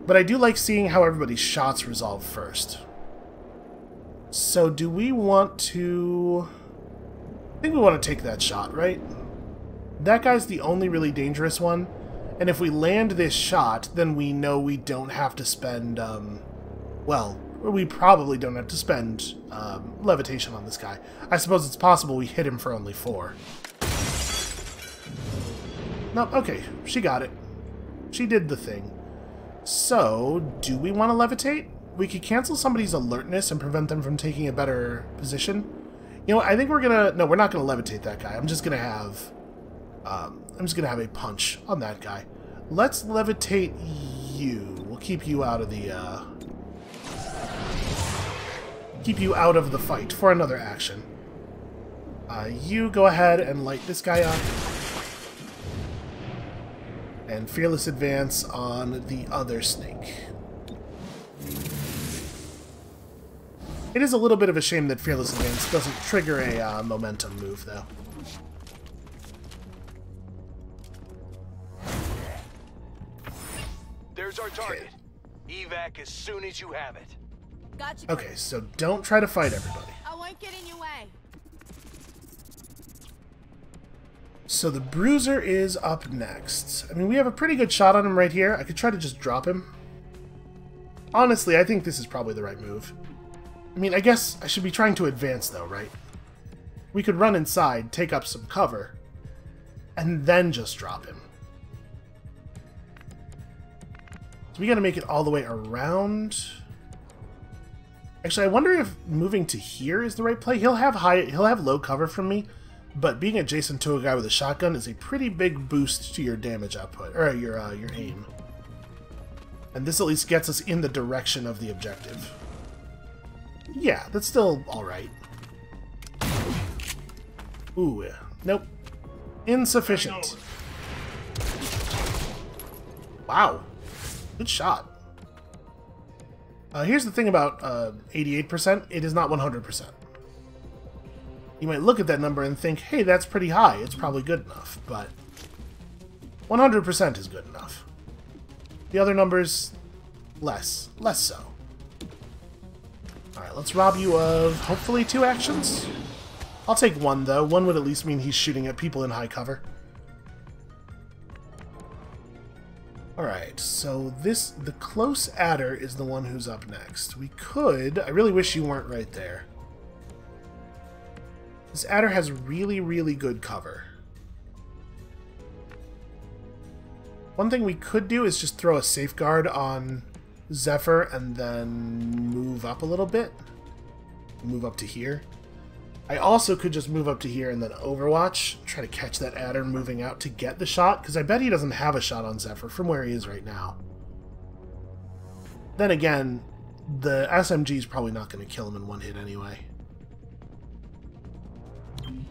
But I do like seeing how everybody's shots resolve first. So do we want to... I think we want to take that shot, right? That guy's the only really dangerous one. And if we land this shot, then we know we don't have to spend, um... Well, we probably don't have to spend um, levitation on this guy. I suppose it's possible we hit him for only four. Nope, okay, she got it. She did the thing. So, do we want to levitate? We could cancel somebody's alertness and prevent them from taking a better position. You know I think we're gonna... No, we're not gonna levitate that guy. I'm just gonna have... Um, I'm just gonna have a punch on that guy. Let's levitate you. We'll keep you out of the, uh keep you out of the fight for another action. Uh, you go ahead and light this guy up. And Fearless Advance on the other snake. It is a little bit of a shame that Fearless Advance doesn't trigger a uh, momentum move, though. There's our target. Evac as soon as you have it. Gotcha. Okay, so don't try to fight everybody. I won't get in your way. So the Bruiser is up next. I mean, we have a pretty good shot on him right here. I could try to just drop him. Honestly, I think this is probably the right move. I mean, I guess I should be trying to advance, though, right? We could run inside, take up some cover, and then just drop him. So we gotta make it all the way around... Actually, I wonder if moving to here is the right play. He'll have high, he'll have low cover from me, but being adjacent to a guy with a shotgun is a pretty big boost to your damage output or your uh, your aim. And this at least gets us in the direction of the objective. Yeah, that's still all right. Ooh, nope, insufficient. Wow, good shot. Uh, here's the thing about uh, 88%, it is not 100%. You might look at that number and think, hey, that's pretty high. It's probably good enough. But 100% is good enough. The other numbers, less. Less so. Alright, let's rob you of hopefully two actions. I'll take one, though. One would at least mean he's shooting at people in high cover. Alright, so this, the close adder is the one who's up next. We could, I really wish you weren't right there. This adder has really, really good cover. One thing we could do is just throw a safeguard on Zephyr and then move up a little bit. Move up to here. I also could just move up to here and then Overwatch, try to catch that adder moving out to get the shot, because I bet he doesn't have a shot on Zephyr from where he is right now. Then again, the SMG is probably not going to kill him in one hit anyway.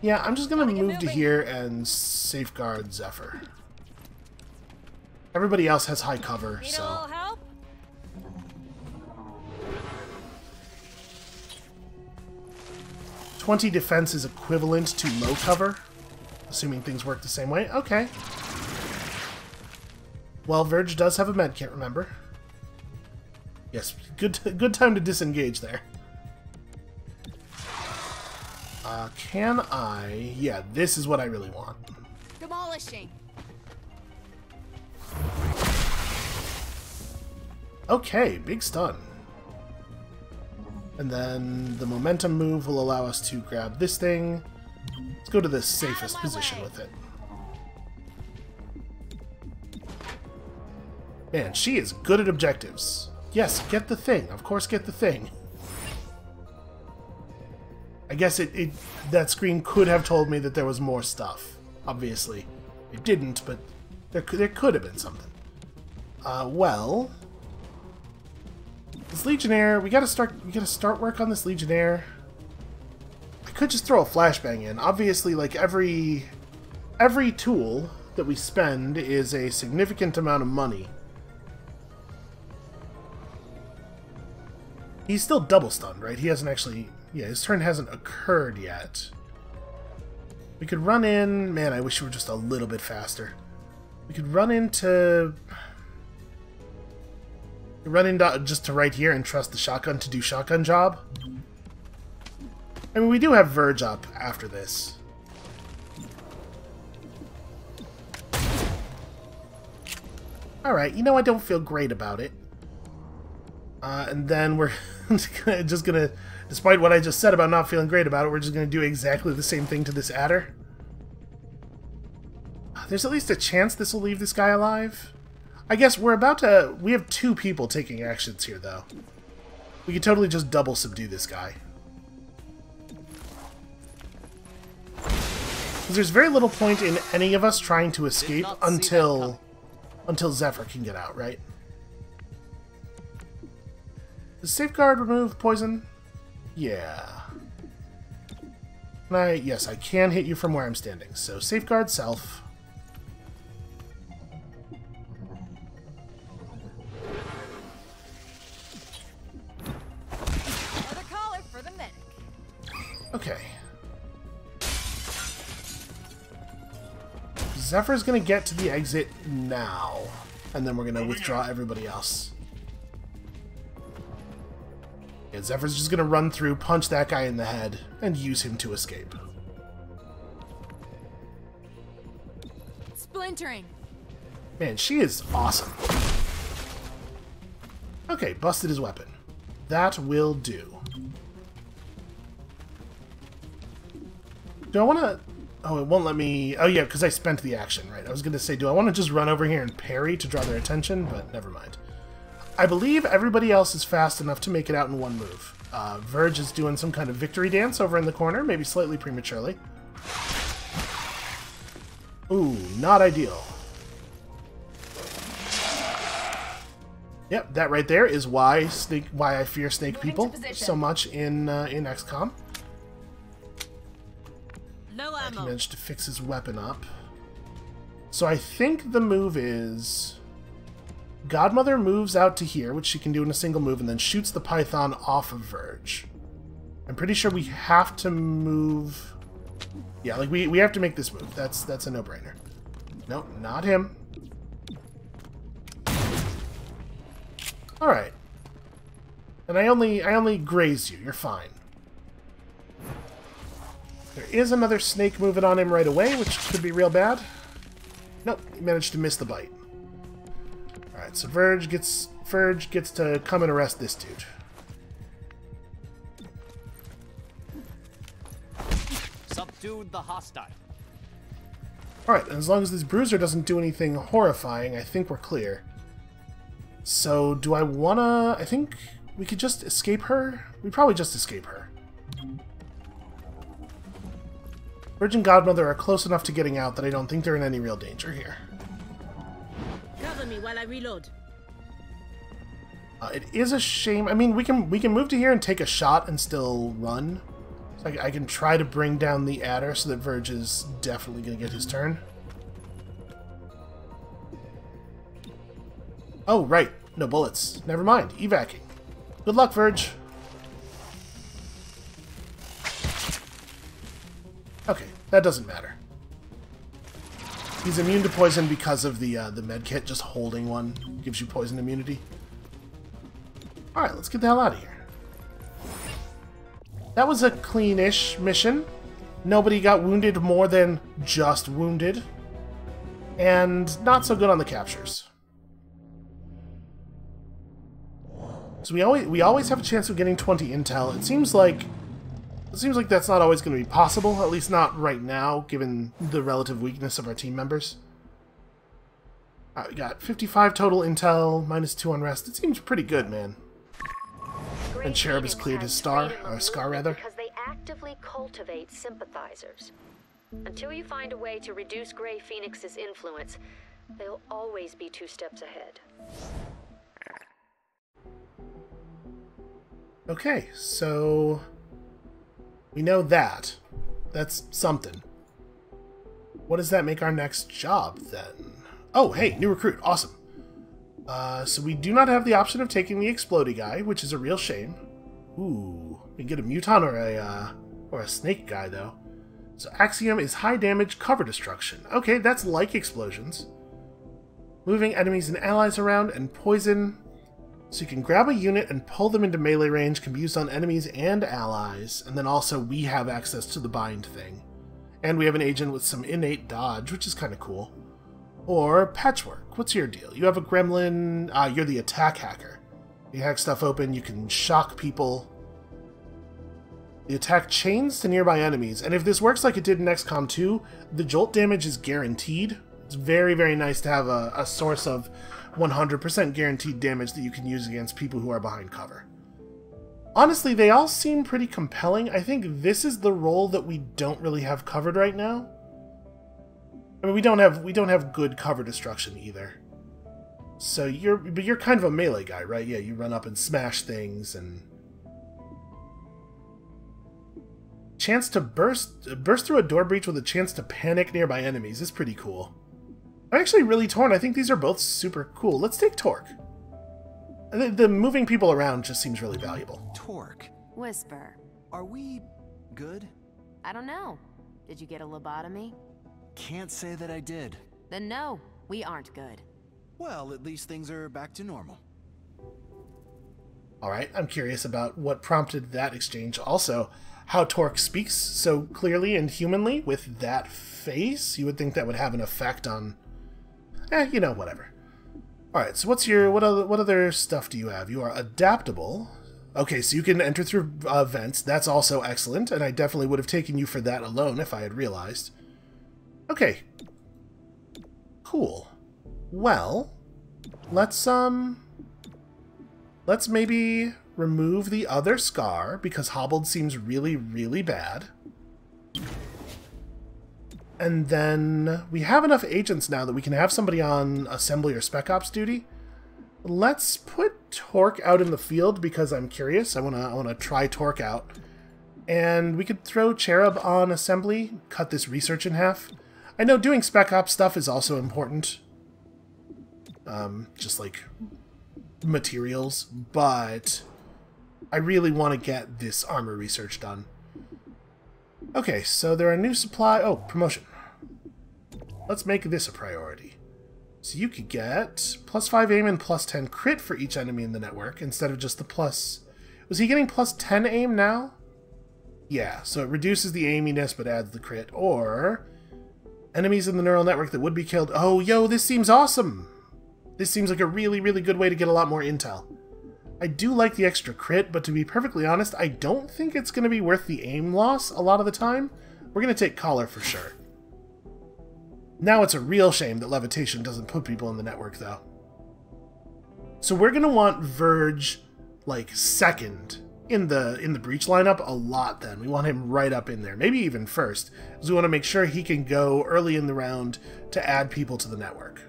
Yeah, I'm just going to move to here and safeguard Zephyr. Everybody else has high cover, so... a little help? Twenty defense is equivalent to low cover, assuming things work the same way. Okay. Well, Verge does have a med kit, remember? Yes, good good time to disengage there. Uh, can I... Yeah, this is what I really want. Demolishing. Okay, big stun. And then the momentum move will allow us to grab this thing. Let's go to the safest position with it. Man, she is good at objectives. Yes, get the thing. Of course, get the thing. I guess it, it that screen could have told me that there was more stuff. Obviously, it didn't, but there could, there could have been something. Uh, well, this Legionnaire, we gotta start we gotta start work on this Legionnaire. I could just throw a flashbang in. Obviously, like every every tool that we spend is a significant amount of money. He's still double stunned, right? He hasn't actually yeah, his turn hasn't occurred yet. We could run in man, I wish we were just a little bit faster. We could run into run in just to right here and trust the shotgun to do shotgun job. I mean, we do have Verge up after this. Alright, you know I don't feel great about it. Uh, and then we're just gonna, despite what I just said about not feeling great about it, we're just gonna do exactly the same thing to this adder. There's at least a chance this will leave this guy alive. I guess we're about to... We have two people taking actions here, though. We could totally just double subdue this guy. Because there's very little point in any of us trying to escape until... Until Zephyr can get out, right? Does Safeguard remove poison? Yeah. And I... Yes, I can hit you from where I'm standing. So Safeguard Self... Zephyr's gonna get to the exit now, and then we're gonna withdraw everybody else. Yeah, Zephyr's just gonna run through, punch that guy in the head, and use him to escape. Splintering. Man, she is awesome. Okay, busted his weapon. That will do. Do I want to... Oh, it won't let me... Oh, yeah, because I spent the action, right. I was going to say, do I want to just run over here and parry to draw their attention? But never mind. I believe everybody else is fast enough to make it out in one move. Uh, Verge is doing some kind of victory dance over in the corner, maybe slightly prematurely. Ooh, not ideal. Yep, that right there is why snake, why I fear snake people so much in uh, in XCOM. No ammo. He managed to fix his weapon up. So I think the move is... Godmother moves out to here, which she can do in a single move, and then shoots the Python off of Verge. I'm pretty sure we have to move... Yeah, like we, we have to make this move. That's that's a no-brainer. Nope, not him. Alright. And I only I only grazed you. You're fine. There is another snake moving on him right away, which could be real bad. Nope, he managed to miss the bite. Alright, so Verge gets Verge gets to come and arrest this dude. Subdued the hostile. Alright, as long as this bruiser doesn't do anything horrifying, I think we're clear. So, do I wanna... I think we could just escape her? We probably just escape her. Verge and Godmother are close enough to getting out that I don't think they're in any real danger here. Cover me while I reload. Uh, it is a shame. I mean, we can we can move to here and take a shot and still run. So I, I can try to bring down the adder so that Verge is definitely going to get his turn. Oh, right. No bullets. Never mind. Evacing. Good luck, Verge. Okay, that doesn't matter. He's immune to poison because of the uh, the med kit. Just holding one gives you poison immunity. Alright, let's get the hell out of here. That was a cleanish mission. Nobody got wounded more than just wounded. And not so good on the captures. So we always we always have a chance of getting 20 intel. It seems like it seems like that's not always going to be possible, at least not right now, given the relative weakness of our team members. Uh, we got 55 total intel, minus 2 unrest. It seems pretty good, man. And Cherub has cleared his star, or scar rather. Because they actively cultivate sympathizers. Until you find a way to reduce Grey Phoenix's influence, they'll always be two steps ahead. Okay, so we know that. That's something. What does that make our next job, then? Oh, hey, new recruit. Awesome. Uh, so we do not have the option of taking the Explody guy, which is a real shame. Ooh, we can get a Muton or a, uh, or a Snake guy, though. So Axiom is high damage cover destruction. Okay, that's like explosions. Moving enemies and allies around, and poison. So you can grab a unit and pull them into melee range, can be used on enemies and allies, and then also we have access to the bind thing. And we have an agent with some innate dodge, which is kind of cool. Or Patchwork. What's your deal? You have a gremlin. Ah, you're the attack hacker. You hack stuff open, you can shock people. The attack chains to nearby enemies, and if this works like it did in XCOM 2, the jolt damage is guaranteed. It's very, very nice to have a, a source of 100% guaranteed damage that you can use against people who are behind cover. Honestly, they all seem pretty compelling. I think this is the role that we don't really have covered right now. I mean, we don't have we don't have good cover destruction either. So you're but you're kind of a melee guy, right? Yeah, you run up and smash things and chance to burst burst through a door breach with a chance to panic nearby enemies is pretty cool. I'm actually really torn. I think these are both super cool. Let's take Torque. The, the moving people around just seems really valuable. Torque. Whisper. Are we good? I don't know. Did you get a lobotomy? Can't say that I did. Then no, we aren't good. Well, at least things are back to normal. Alright, I'm curious about what prompted that exchange. Also, how Torque speaks so clearly and humanly with that face. You would think that would have an effect on... Eh, you know, whatever. Alright, so what's your... What other, what other stuff do you have? You are adaptable. Okay, so you can enter through uh, vents. That's also excellent, and I definitely would have taken you for that alone if I had realized. Okay. Cool. Well, let's, um... Let's maybe remove the other scar, because Hobbled seems really, really bad. And then we have enough agents now that we can have somebody on assembly or spec ops duty. Let's put Torque out in the field because I'm curious. I wanna I wanna try Torque out. And we could throw Cherub on assembly, cut this research in half. I know doing spec ops stuff is also important. Um, just like materials, but I really want to get this armor research done. Okay, so there are new supply... Oh, promotion. Let's make this a priority. So you could get plus 5 aim and plus 10 crit for each enemy in the network, instead of just the plus... Was he getting plus 10 aim now? Yeah, so it reduces the aiminess but adds the crit. Or enemies in the neural network that would be killed. Oh, yo, this seems awesome! This seems like a really, really good way to get a lot more intel. I do like the extra crit, but to be perfectly honest, I don't think it's going to be worth the aim loss a lot of the time. We're going to take Collar for sure. Now it's a real shame that Levitation doesn't put people in the network, though. So we're going to want Verge, like, second in the in the breach lineup a lot then. We want him right up in there, maybe even first, because we want to make sure he can go early in the round to add people to the network.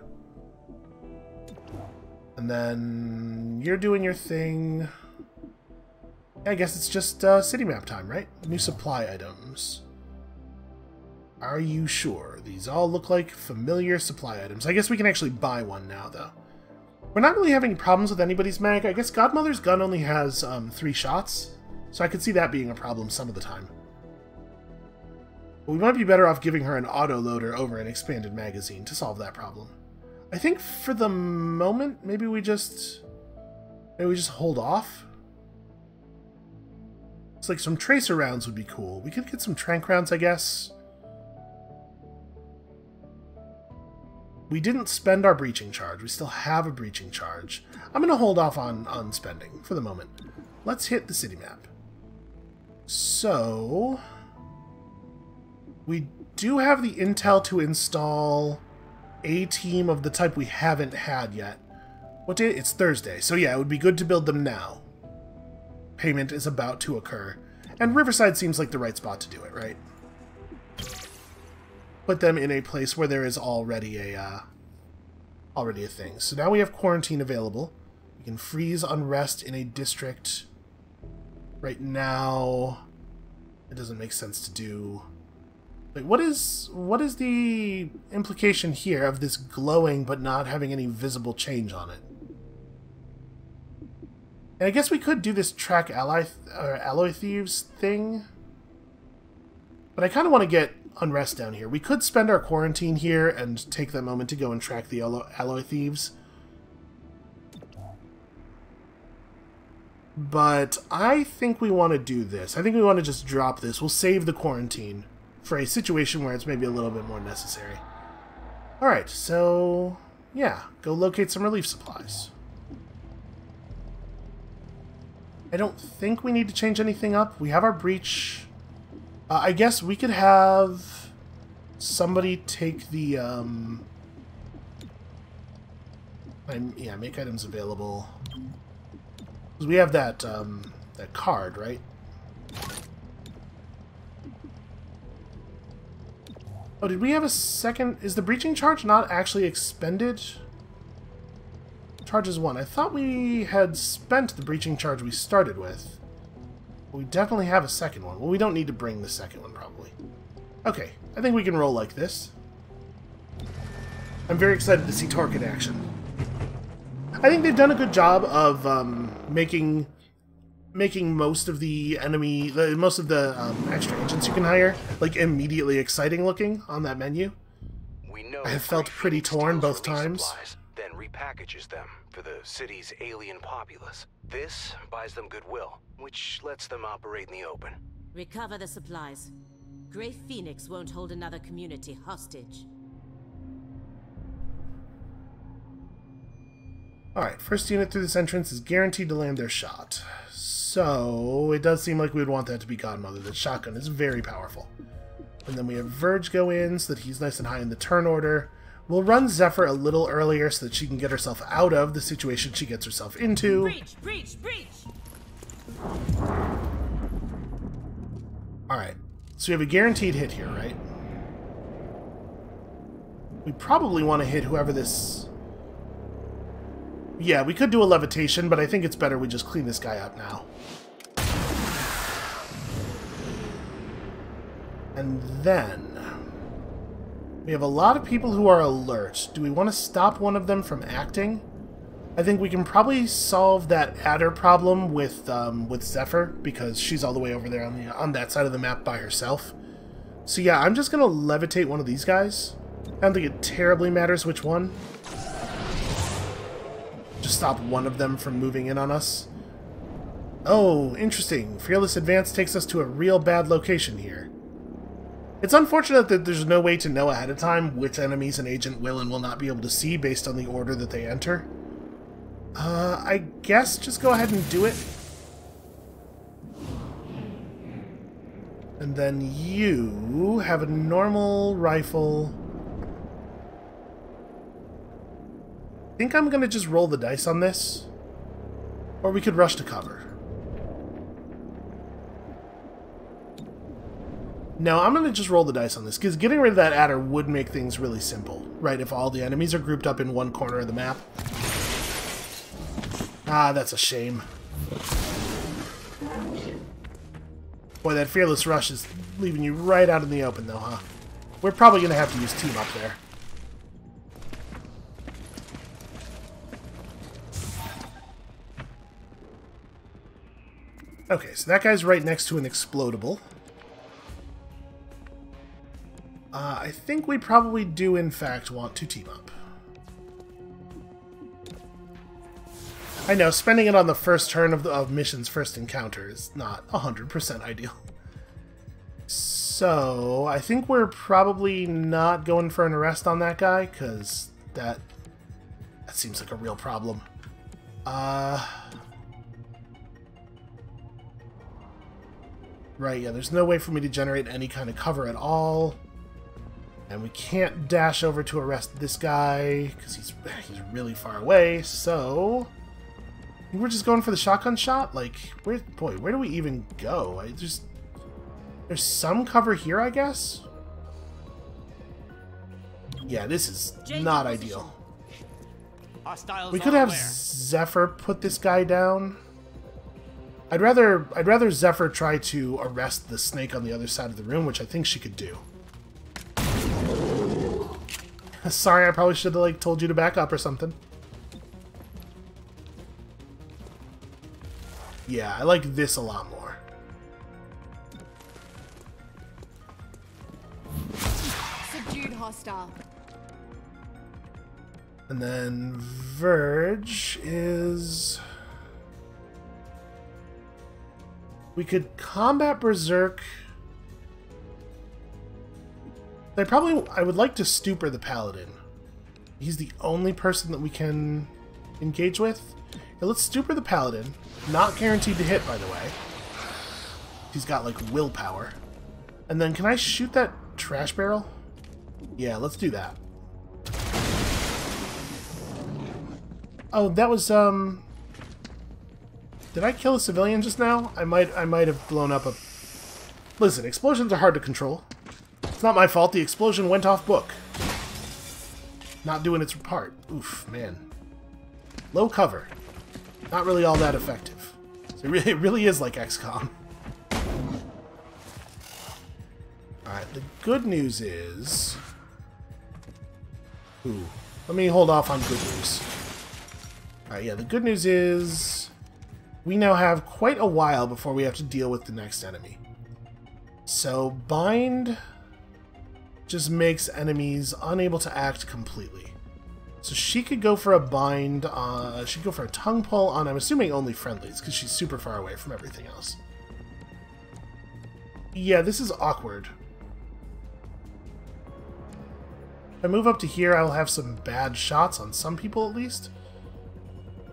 And then you're doing your thing. I guess it's just uh, city map time, right? New supply items. Are you sure? These all look like familiar supply items. I guess we can actually buy one now, though. We're not really having problems with anybody's mag. I guess Godmother's gun only has um, three shots, so I could see that being a problem some of the time. But we might be better off giving her an auto-loader over an expanded magazine to solve that problem. I think for the moment, maybe we just... Maybe we just hold off? It's like some tracer rounds would be cool. We could get some trank rounds, I guess. We didn't spend our breaching charge. We still have a breaching charge. I'm going to hold off on, on spending for the moment. Let's hit the city map. So... We do have the intel to install a team of the type we haven't had yet. What day? It's Thursday. So yeah, it would be good to build them now. Payment is about to occur. And Riverside seems like the right spot to do it, right? Put them in a place where there is already a, uh, already a thing. So now we have quarantine available. We can freeze unrest in a district. Right now, it doesn't make sense to do Wait, what is what is the implication here of this glowing but not having any visible change on it? And I guess we could do this track ally or alloy thieves thing. But I kind of want to get unrest down here. We could spend our quarantine here and take that moment to go and track the alloy thieves. But I think we want to do this. I think we want to just drop this. We'll save the quarantine for a situation where it's maybe a little bit more necessary. Alright, so yeah, go locate some relief supplies. I don't think we need to change anything up. We have our breach. Uh, I guess we could have somebody take the, um... i yeah, make items available. Because we have that, um, that card, right? Oh, did we have a second? Is the breaching charge not actually expended? Charge is one. I thought we had spent the breaching charge we started with. we definitely have a second one. Well, we don't need to bring the second one, probably. Okay, I think we can roll like this. I'm very excited to see Torque in action. I think they've done a good job of um, making making most of the enemy, the, most of the um, extra agents you can hire, like immediately exciting looking on that menu. We know I have felt pretty torn both times. Supplies, then repackages them for the city's alien populace. This buys them goodwill, which lets them operate in the open. Recover the supplies. Grey Phoenix won't hold another community hostage. Alright, first unit through this entrance is guaranteed to land their shot. So, it does seem like we would want that to be Godmother. The shotgun is very powerful. And then we have Verge go in so that he's nice and high in the turn order. We'll run Zephyr a little earlier so that she can get herself out of the situation she gets herself into. Breach! Breach! Breach! Alright, so we have a guaranteed hit here, right? We probably want to hit whoever this yeah, we could do a levitation, but I think it's better we just clean this guy up now. And then... We have a lot of people who are alert. Do we want to stop one of them from acting? I think we can probably solve that adder problem with um, with Zephyr, because she's all the way over there on, the, on that side of the map by herself. So yeah, I'm just gonna levitate one of these guys. I don't think it terribly matters which one. Just stop one of them from moving in on us. Oh, interesting. Fearless Advance takes us to a real bad location here. It's unfortunate that there's no way to know ahead of time which enemies an agent will and will not be able to see based on the order that they enter. Uh, I guess just go ahead and do it. And then you have a normal rifle. I think I'm going to just roll the dice on this. Or we could rush to cover. No, I'm going to just roll the dice on this, because getting rid of that adder would make things really simple, right, if all the enemies are grouped up in one corner of the map. Ah, that's a shame. Boy, that Fearless Rush is leaving you right out in the open, though, huh? We're probably going to have to use Team Up there. Okay, so that guy's right next to an explodable. Uh, I think we probably do, in fact, want to team up. I know, spending it on the first turn of, the, of mission's first encounter is not 100% ideal. So, I think we're probably not going for an arrest on that guy, because that, that seems like a real problem. Uh... Right, yeah, there's no way for me to generate any kind of cover at all. And we can't dash over to arrest this guy, because he's, he's really far away, so... We're just going for the shotgun shot? Like, where, boy, where do we even go? I just... There's some cover here, I guess? Yeah, this is not ideal. We could have Zephyr put this guy down. I'd rather I'd rather Zephyr try to arrest the snake on the other side of the room, which I think she could do. Sorry, I probably should have like told you to back up or something. Yeah, I like this a lot more. Subdued hostile. And then Verge is... We could combat Berserk. I probably... I would like to stupor the Paladin. He's the only person that we can engage with. Let's stupor the Paladin. Not guaranteed to hit, by the way. He's got, like, willpower. And then can I shoot that trash barrel? Yeah, let's do that. Oh, that was, um... Did I kill a civilian just now? I might I might have blown up a... Listen, explosions are hard to control. It's not my fault. The explosion went off book. Not doing its part. Oof, man. Low cover. Not really all that effective. So it, really, it really is like XCOM. Alright, the good news is... Ooh. Let me hold off on good news. Alright, yeah, the good news is we now have quite a while before we have to deal with the next enemy. So bind just makes enemies unable to act completely. So she could go for a bind, uh, she'd go for a tongue pull on, I'm assuming only friendlies, because she's super far away from everything else. Yeah, this is awkward. If I move up to here, I'll have some bad shots on some people at least.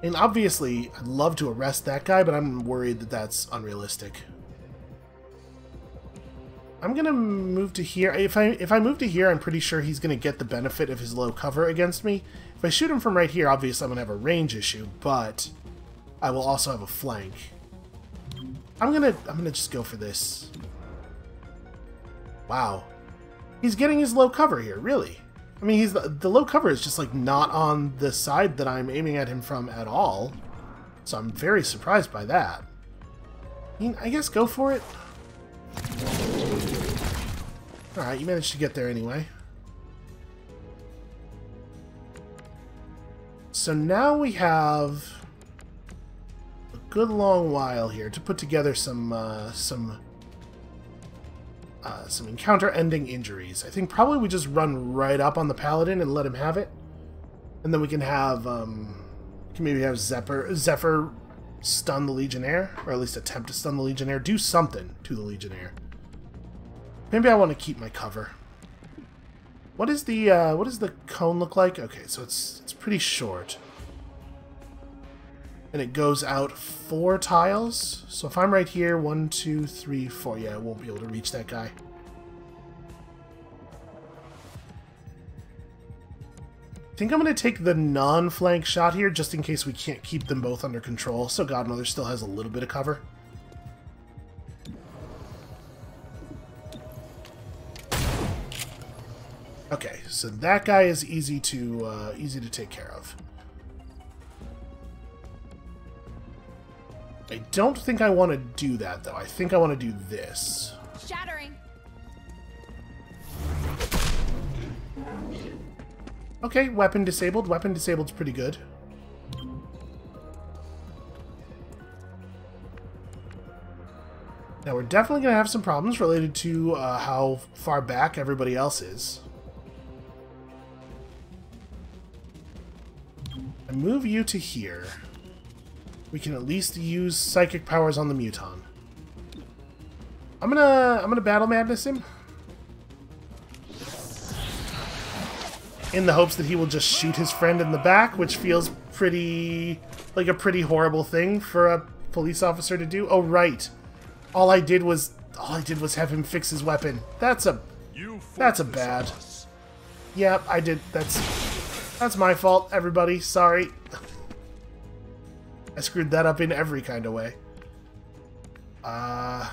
And obviously, I'd love to arrest that guy, but I'm worried that that's unrealistic. I'm gonna move to here. If I if I move to here, I'm pretty sure he's gonna get the benefit of his low cover against me. If I shoot him from right here, obviously I'm gonna have a range issue, but I will also have a flank. I'm gonna I'm gonna just go for this. Wow. He's getting his low cover here, really. I mean, he's the, the low cover is just like not on the side that I'm aiming at him from at all. So I'm very surprised by that. I mean, I guess go for it. Alright, you managed to get there anyway. So now we have a good long while here to put together some uh, some uh, some encounter-ending injuries. I think probably we just run right up on the paladin and let him have it, and then we can have um, can maybe have Zephyr Zephyr stun the Legionnaire, or at least attempt to stun the Legionnaire. Do something to the Legionnaire. Maybe I want to keep my cover. What is the uh, what does the cone look like? Okay, so it's it's pretty short and it goes out four tiles. So if I'm right here, one, two, three, four, yeah, I won't be able to reach that guy. I think I'm going to take the non-flank shot here, just in case we can't keep them both under control, so Godmother still has a little bit of cover. Okay, so that guy is easy to uh, easy to take care of. I don't think I want to do that, though. I think I want to do this. Shattering. Okay, weapon disabled. Weapon disabled's pretty good. Now, we're definitely going to have some problems related to uh, how far back everybody else is. I move you to here we can at least use psychic powers on the muton. I'm gonna I'm gonna battle madness him. In the hopes that he will just shoot his friend in the back, which feels pretty like a pretty horrible thing for a police officer to do. Oh right. All I did was all I did was have him fix his weapon. That's a that's a bad. Yep, I did that's that's my fault, everybody. Sorry. I screwed that up in every kind of way. Uh,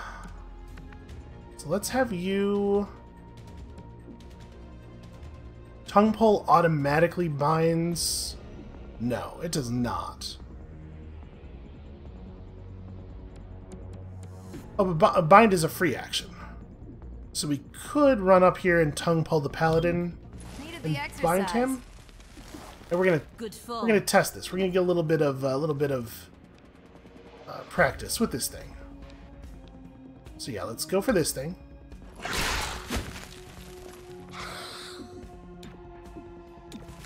so let's have you... Tongue pull automatically binds... No, it does not. Oh, but bind is a free action. So we could run up here and tongue pull the paladin and bind him. And we're gonna we're gonna test this. We're gonna get a little bit of a uh, little bit of uh, practice with this thing. So yeah, let's go for this thing.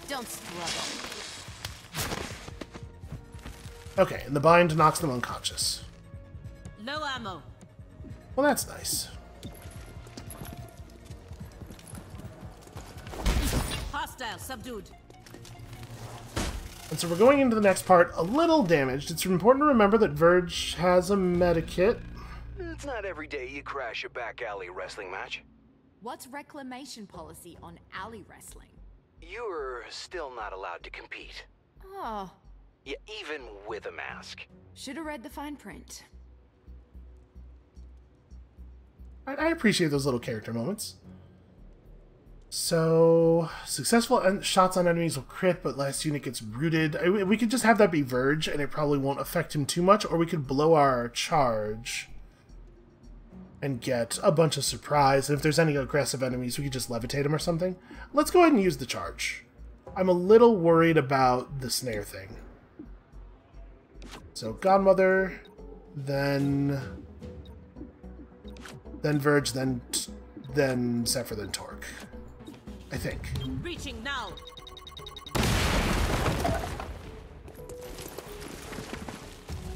Don't struggle. Okay, and the bind knocks them unconscious. No ammo. Well, that's nice. Hostile subdued. And so we're going into the next part a little damaged. It's important to remember that Verge has a medikit. It's not every day you crash a back alley wrestling match. What's reclamation policy on alley wrestling? You're still not allowed to compete. Oh. Yeah, even with a mask. Should have read the fine print. I, I appreciate those little character moments. So, successful shots on enemies will crit, but last unit gets rooted. We could just have that be Verge, and it probably won't affect him too much, or we could blow our charge and get a bunch of surprise. And if there's any aggressive enemies, we could just levitate them or something. Let's go ahead and use the charge. I'm a little worried about the snare thing. So, Godmother, then... Then Verge, then... Then Zephyr, then Torque. I think. Reaching now.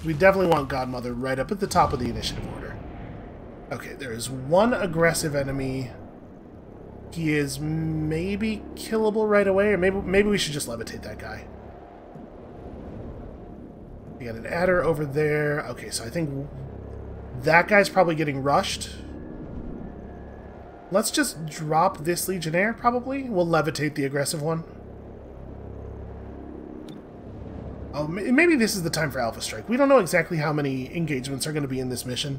We definitely want Godmother right up at the top of the initiative order. Okay, there is one aggressive enemy. He is maybe killable right away, or maybe maybe we should just levitate that guy. We got an adder over there. Okay, so I think that guy's probably getting rushed. Let's just drop this Legionnaire, probably. We'll levitate the aggressive one. Oh, maybe this is the time for Alpha Strike. We don't know exactly how many engagements are going to be in this mission.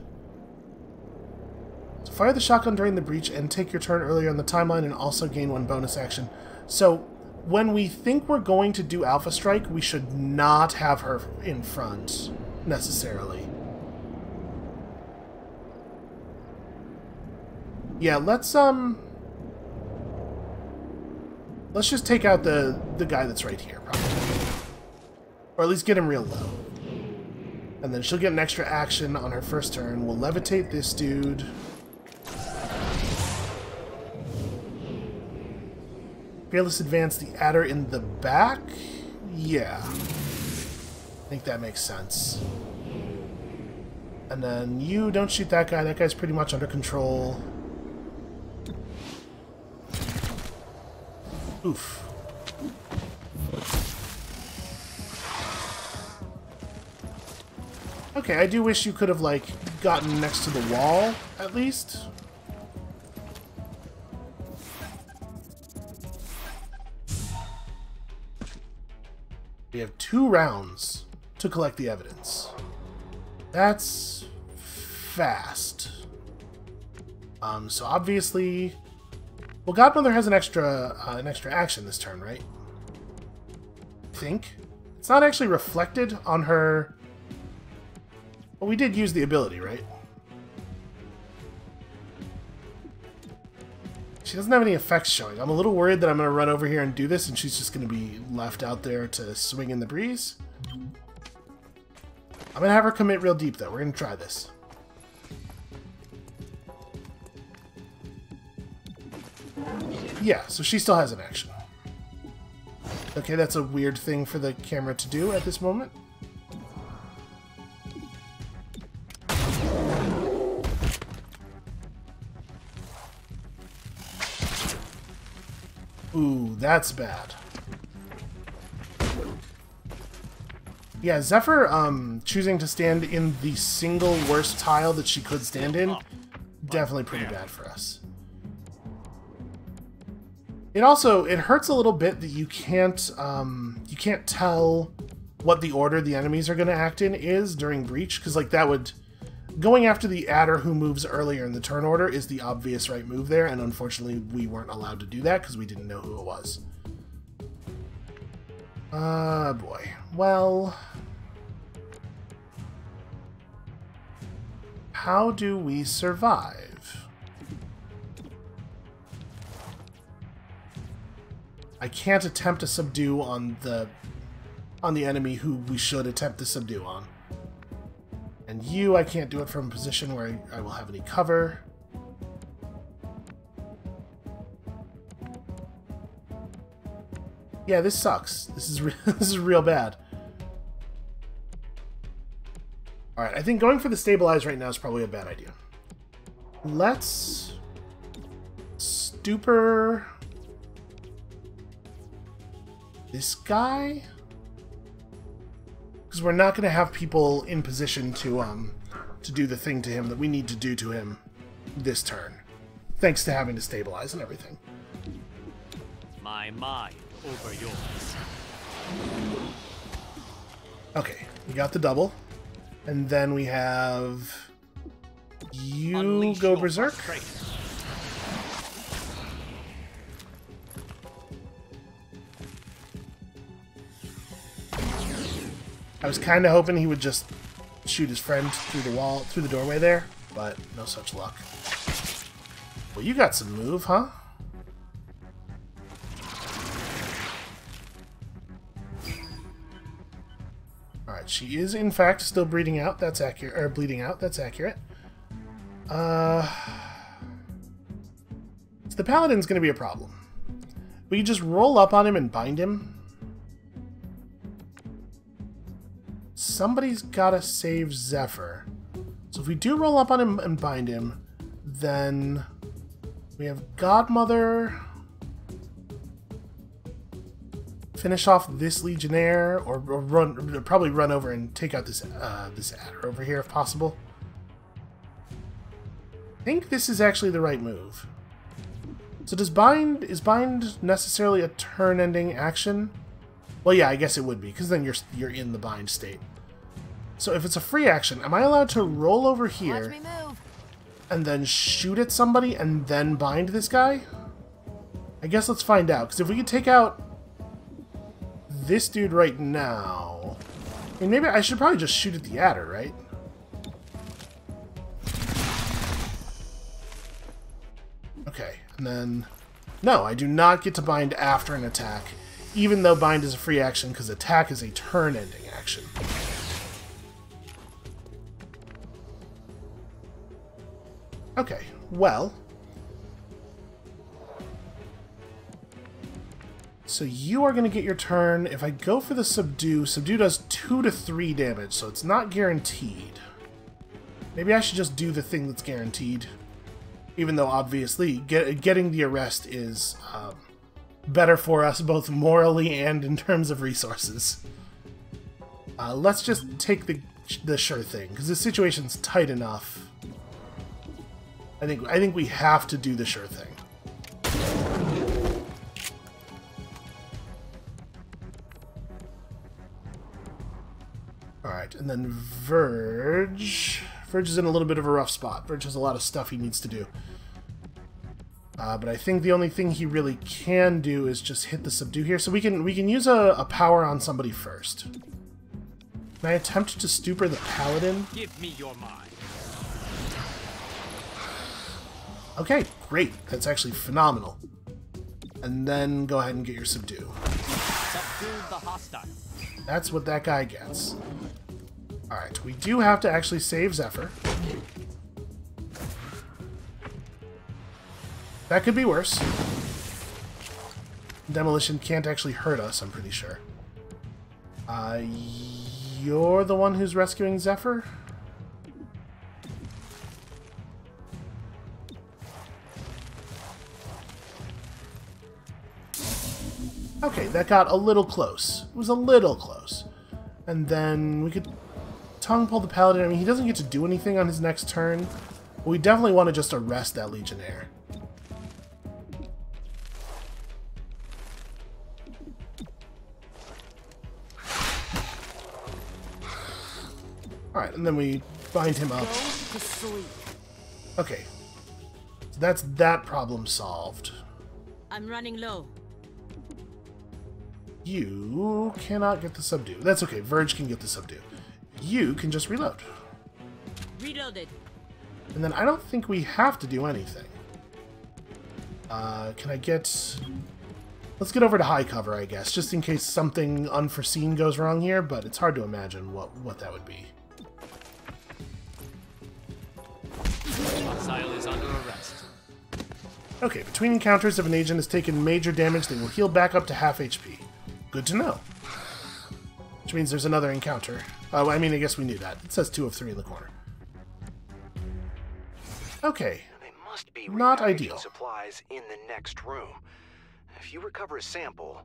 So fire the shotgun during the breach and take your turn earlier on the timeline and also gain one bonus action. So when we think we're going to do Alpha Strike, we should not have her in front, necessarily. Yeah, let's, um... Let's just take out the, the guy that's right here, probably. Or at least get him real low. And then she'll get an extra action on her first turn. We'll levitate this dude. Fearless advance the adder in the back? Yeah. I think that makes sense. And then you don't shoot that guy. That guy's pretty much under control. Oof. Okay, I do wish you could have, like, gotten next to the wall, at least. We have two rounds to collect the evidence. That's fast. Um, so obviously, well, Godmother has an extra uh, an extra action this turn, right? I think it's not actually reflected on her. Well, we did use the ability, right? She doesn't have any effects showing. I'm a little worried that I'm going to run over here and do this, and she's just going to be left out there to swing in the breeze. I'm going to have her commit real deep, though. We're going to try this. Yeah, so she still has an action. Okay, that's a weird thing for the camera to do at this moment. Ooh, that's bad. Yeah, Zephyr um, choosing to stand in the single worst tile that she could stand in, definitely pretty bad for us. It also it hurts a little bit that you can't um, you can't tell what the order the enemies are going to act in is during breach because like that would going after the adder who moves earlier in the turn order is the obvious right move there, and unfortunately we weren't allowed to do that because we didn't know who it was. Uh, boy. Well... How do we survive? I can't attempt to subdue on the on the enemy who we should attempt to subdue on. And you, I can't do it from a position where I, I will have any cover. Yeah, this sucks. This is this is real bad. All right, I think going for the stabilize right now is probably a bad idea. Let's stupor this guy because we're not going to have people in position to um to do the thing to him that we need to do to him this turn, thanks to having to stabilize and everything. My mind over yours. Okay, we got the double, and then we have you Unleash go berserk. I was kind of hoping he would just shoot his friend through the wall, through the doorway there, but no such luck. Well, you got some move, huh? Alright, she is in fact still bleeding out, that's accurate, or bleeding out, that's accurate. Uh... So the paladin's gonna be a problem. We just roll up on him and bind him, somebody's gotta save Zephyr. So if we do roll up on him and bind him, then we have Godmother finish off this Legionnaire, or, or run, probably run over and take out this uh, this adder over here if possible. I think this is actually the right move. So does bind is bind necessarily a turn-ending action? Well, yeah, I guess it would be because then you're you're in the bind state. So if it's a free action, am I allowed to roll over here and then shoot at somebody and then bind this guy? I guess let's find out, because if we could take out this dude right now... I mean, maybe I should probably just shoot at the adder, right? Okay, and then... No, I do not get to bind after an attack, even though bind is a free action, because attack is a turn-ending action. Okay, well... So you are going to get your turn. If I go for the subdue, subdue does 2 to 3 damage, so it's not guaranteed. Maybe I should just do the thing that's guaranteed. Even though, obviously, get, getting the arrest is um, better for us, both morally and in terms of resources. Uh, let's just take the, the sure thing, because the situation's tight enough. I think I think we have to do the sure thing. Alright, and then Verge. Verge is in a little bit of a rough spot. Verge has a lot of stuff he needs to do. Uh, but I think the only thing he really can do is just hit the subdue here. So we can we can use a, a power on somebody first. Can I attempt to stupor the paladin? Give me your mind. Okay, great. That's actually phenomenal. And then go ahead and get your subdue. Subdue the hostile. That's what that guy gets. Alright, we do have to actually save Zephyr. That could be worse. Demolition can't actually hurt us, I'm pretty sure. Uh, you're the one who's rescuing Zephyr? Okay, that got a little close. It was a little close. And then we could tongue pull the paladin. I mean, he doesn't get to do anything on his next turn. We definitely want to just arrest that legionnaire. Alright, and then we bind him up. Okay. So that's that problem solved. I'm running low. You cannot get the subdue. That's okay. Verge can get the subdue. You can just reload. Reloaded. And then I don't think we have to do anything. Uh, can I get... Let's get over to high cover, I guess, just in case something unforeseen goes wrong here, but it's hard to imagine what, what that would be. Hostile is under arrest. Okay, between encounters, if an agent has taken major damage, they will heal back up to half HP. Good to know. Which means there's another encounter. Oh, I mean, I guess we knew that. It says two of three in the corner. Okay. They must be Not ideal. supplies in the next room. If you recover a sample,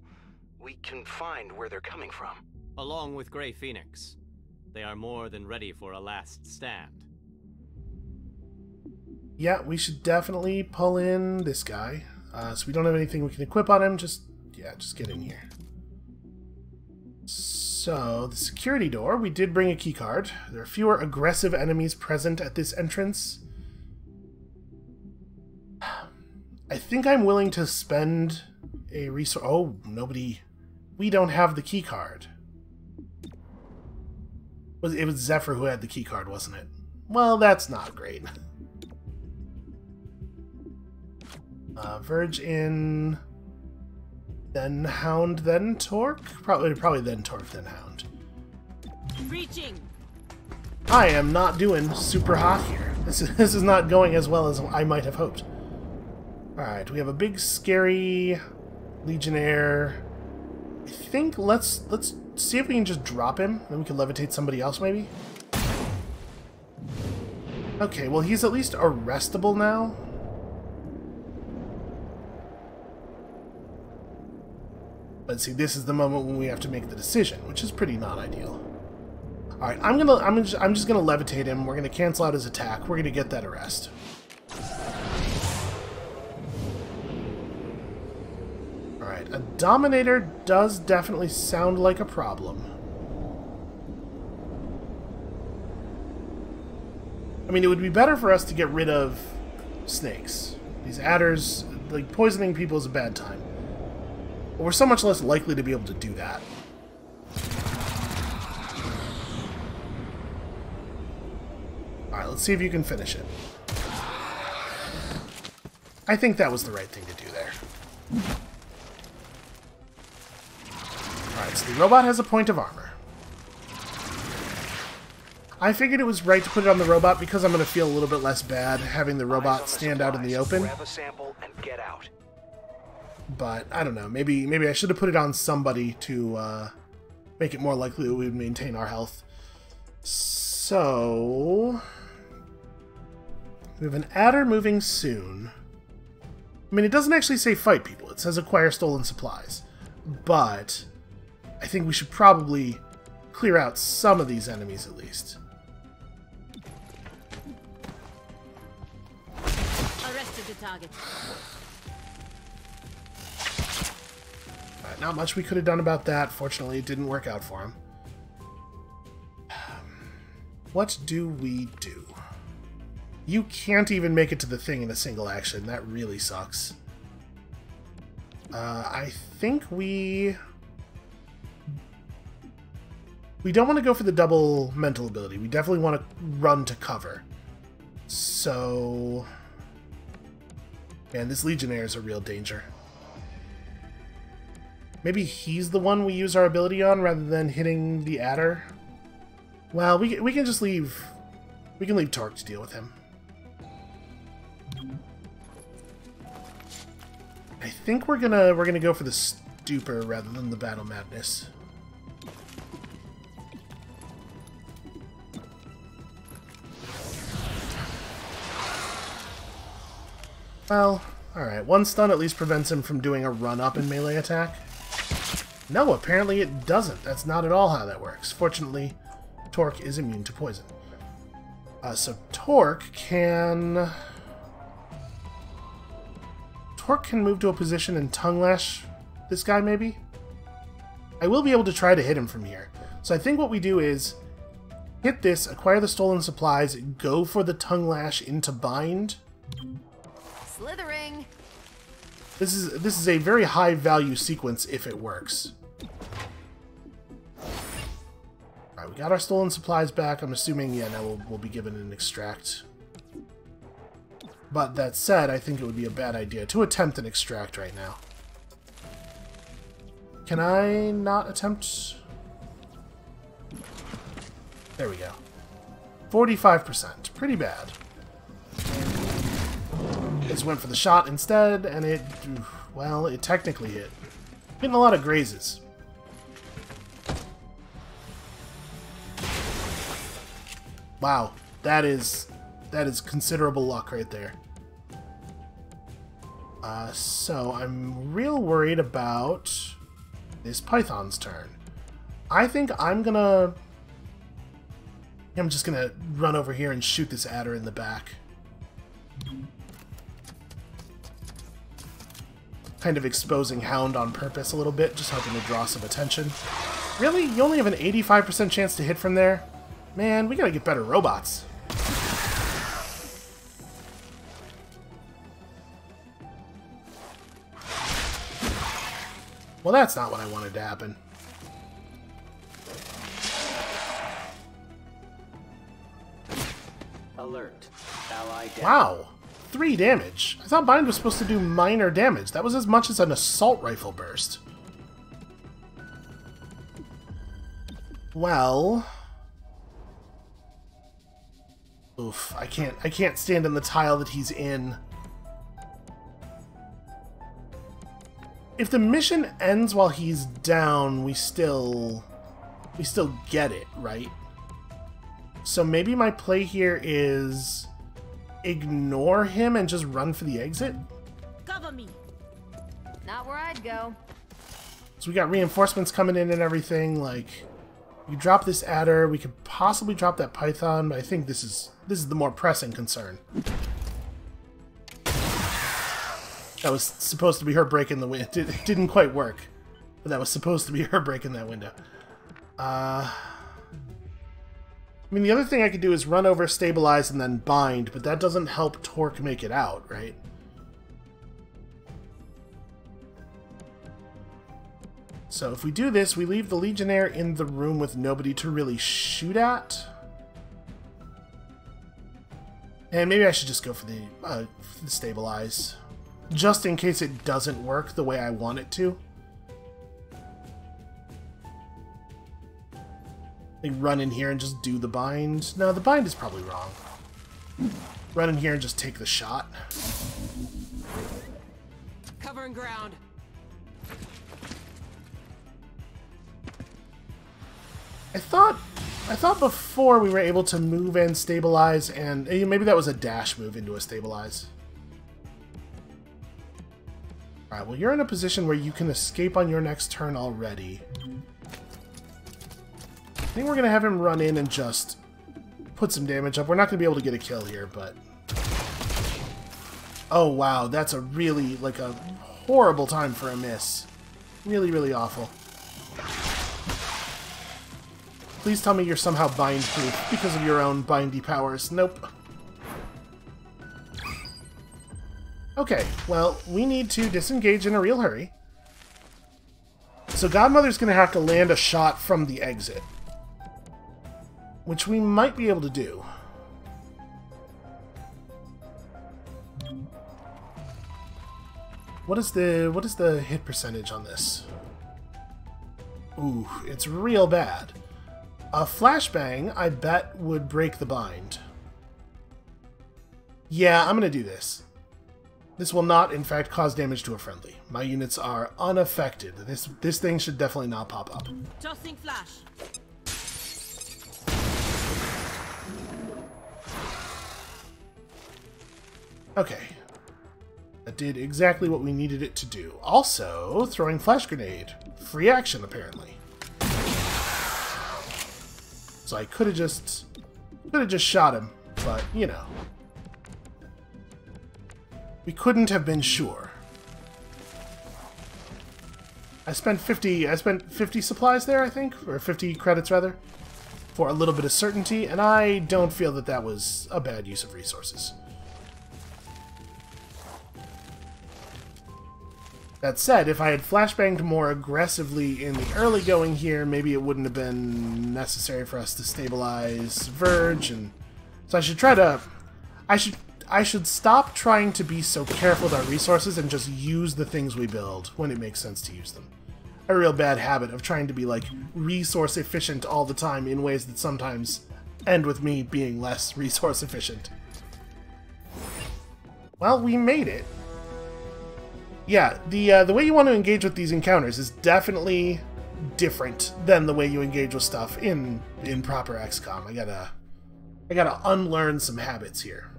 we can find where they're coming from. Along with Grey Phoenix, they are more than ready for a last stand. Yeah, we should definitely pull in this guy. Uh, so we don't have anything we can equip on him. Just, yeah, just get in here. So, the security door, we did bring a keycard. There are fewer aggressive enemies present at this entrance. I think I'm willing to spend a resource. Oh, nobody. We don't have the keycard. It was Zephyr who had the keycard, wasn't it? Well, that's not great. Uh, Verge in, then Hound, then Torque. Probably, probably then Torque, then Hound. Reaching. I am not doing super hot here. This is, this is not going as well as I might have hoped. Alright, we have a big scary Legionnaire. I think let's let's see if we can just drop him, then we can levitate somebody else maybe. Okay, well he's at least arrestable now. But see, this is the moment when we have to make the decision, which is pretty not ideal. All right, I'm gonna, I'm just, I'm just gonna levitate him. We're gonna cancel out his attack. We're gonna get that arrest. All right, a dominator does definitely sound like a problem. I mean, it would be better for us to get rid of snakes. These adders, like poisoning people is a bad time. We're so much less likely to be able to do that. Alright, let's see if you can finish it. I think that was the right thing to do there. Alright, so the robot has a point of armor. I figured it was right to put it on the robot because I'm going to feel a little bit less bad having the robot stand out in the open. But I don't know. Maybe maybe I should have put it on somebody to uh, make it more likely that we would maintain our health. So we have an adder moving soon. I mean, it doesn't actually say fight people. It says acquire stolen supplies. But I think we should probably clear out some of these enemies at least. Arrested the target. Not much we could have done about that. Fortunately, it didn't work out for him. What do we do? You can't even make it to the thing in a single action. That really sucks. Uh, I think we... We don't want to go for the double mental ability. We definitely want to run to cover. So... Man, this Legionnaire is a real danger. Maybe he's the one we use our ability on rather than hitting the adder? Well, we, we can just leave... We can leave Torque to deal with him. I think we're gonna we're gonna go for the stupor rather than the battle madness. Well, alright. One stun at least prevents him from doing a run-up in melee attack. No, apparently it doesn't. That's not at all how that works. Fortunately, Torque is immune to poison. Uh, so Torque can... Torque can move to a position and tongue lash this guy, maybe? I will be able to try to hit him from here. So I think what we do is hit this, acquire the stolen supplies, go for the tongue lash into bind. Slithering. This is this is a very high value sequence if it works. Alright, we got our stolen supplies back. I'm assuming, yeah, now we'll, we'll be given an extract. But that said, I think it would be a bad idea to attempt an extract right now. Can I not attempt? There we go. 45%. Pretty bad. Just went for the shot instead, and it... Well, it technically hit. Getting a lot of grazes. Wow. That is... That is considerable luck right there. Uh, so, I'm real worried about this Python's turn. I think I'm gonna... I'm just gonna run over here and shoot this adder in the back. Kind of exposing Hound on purpose a little bit, just hoping to draw some attention. Really? You only have an 85% chance to hit from there? Man, we gotta get better robots. Well, that's not what I wanted to happen. Alert. Ally down. Wow. Three damage. I thought Bind was supposed to do minor damage. That was as much as an assault rifle burst. Well... Oof, I can't I can't stand in the tile that he's in. If the mission ends while he's down, we still we still get it, right? So maybe my play here is ignore him and just run for the exit? Cover me. Not where I'd go. So we got reinforcements coming in and everything, like you drop this adder, we could possibly drop that python, but I think this is this is the more pressing concern. That was supposed to be her breaking the window. It didn't quite work, but that was supposed to be her breaking that window. Uh, I mean, the other thing I could do is run over, stabilize, and then bind, but that doesn't help Torque make it out, right? So if we do this, we leave the Legionnaire in the room with nobody to really shoot at. And maybe I should just go for the, uh, for the stabilize. Just in case it doesn't work the way I want it to. Like run in here and just do the bind. No, the bind is probably wrong. Run in here and just take the shot. Covering ground. I thought I thought before we were able to move and stabilize and eh, maybe that was a dash move into a stabilize. Alright, well you're in a position where you can escape on your next turn already. I think we're going to have him run in and just put some damage up. We're not going to be able to get a kill here, but... Oh wow, that's a really, like a horrible time for a miss. Really, really awful. Please tell me you're somehow bind-proof because of your own bindy powers. Nope. Okay, well, we need to disengage in a real hurry. So Godmother's going to have to land a shot from the exit. Which we might be able to do. What is the what is the hit percentage on this? Ooh, it's real bad. A flashbang, I bet, would break the bind. Yeah, I'm gonna do this. This will not, in fact, cause damage to a friendly. My units are unaffected. This this thing should definitely not pop up. Tossing flash. Okay. That did exactly what we needed it to do. Also, throwing flash grenade. Free action, apparently. So I could have just... Could have just shot him, but, you know. We couldn't have been sure. I spent 50 I spent 50 supplies there, I think, or 50 credits rather, for a little bit of certainty, and I don't feel that that was a bad use of resources. That said, if I had flashbanged more aggressively in the early going here, maybe it wouldn't have been necessary for us to stabilize Verge, and so I should try to... I should I should stop trying to be so careful with our resources and just use the things we build when it makes sense to use them. A real bad habit of trying to be, like, resource efficient all the time in ways that sometimes end with me being less resource efficient. Well, we made it. Yeah, the uh, the way you want to engage with these encounters is definitely different than the way you engage with stuff in in proper XCOM. I gotta I gotta unlearn some habits here.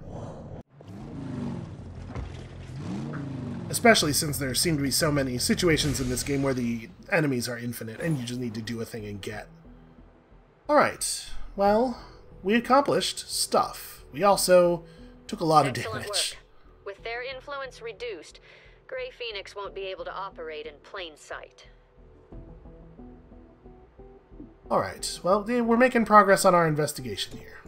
Especially since there seem to be so many situations in this game where the enemies are infinite and you just need to do a thing and get. Alright, well, we accomplished stuff. We also took a lot Excellent of damage. Work. With their influence reduced, Grey Phoenix won't be able to operate in plain sight. Alright, well, we're making progress on our investigation here.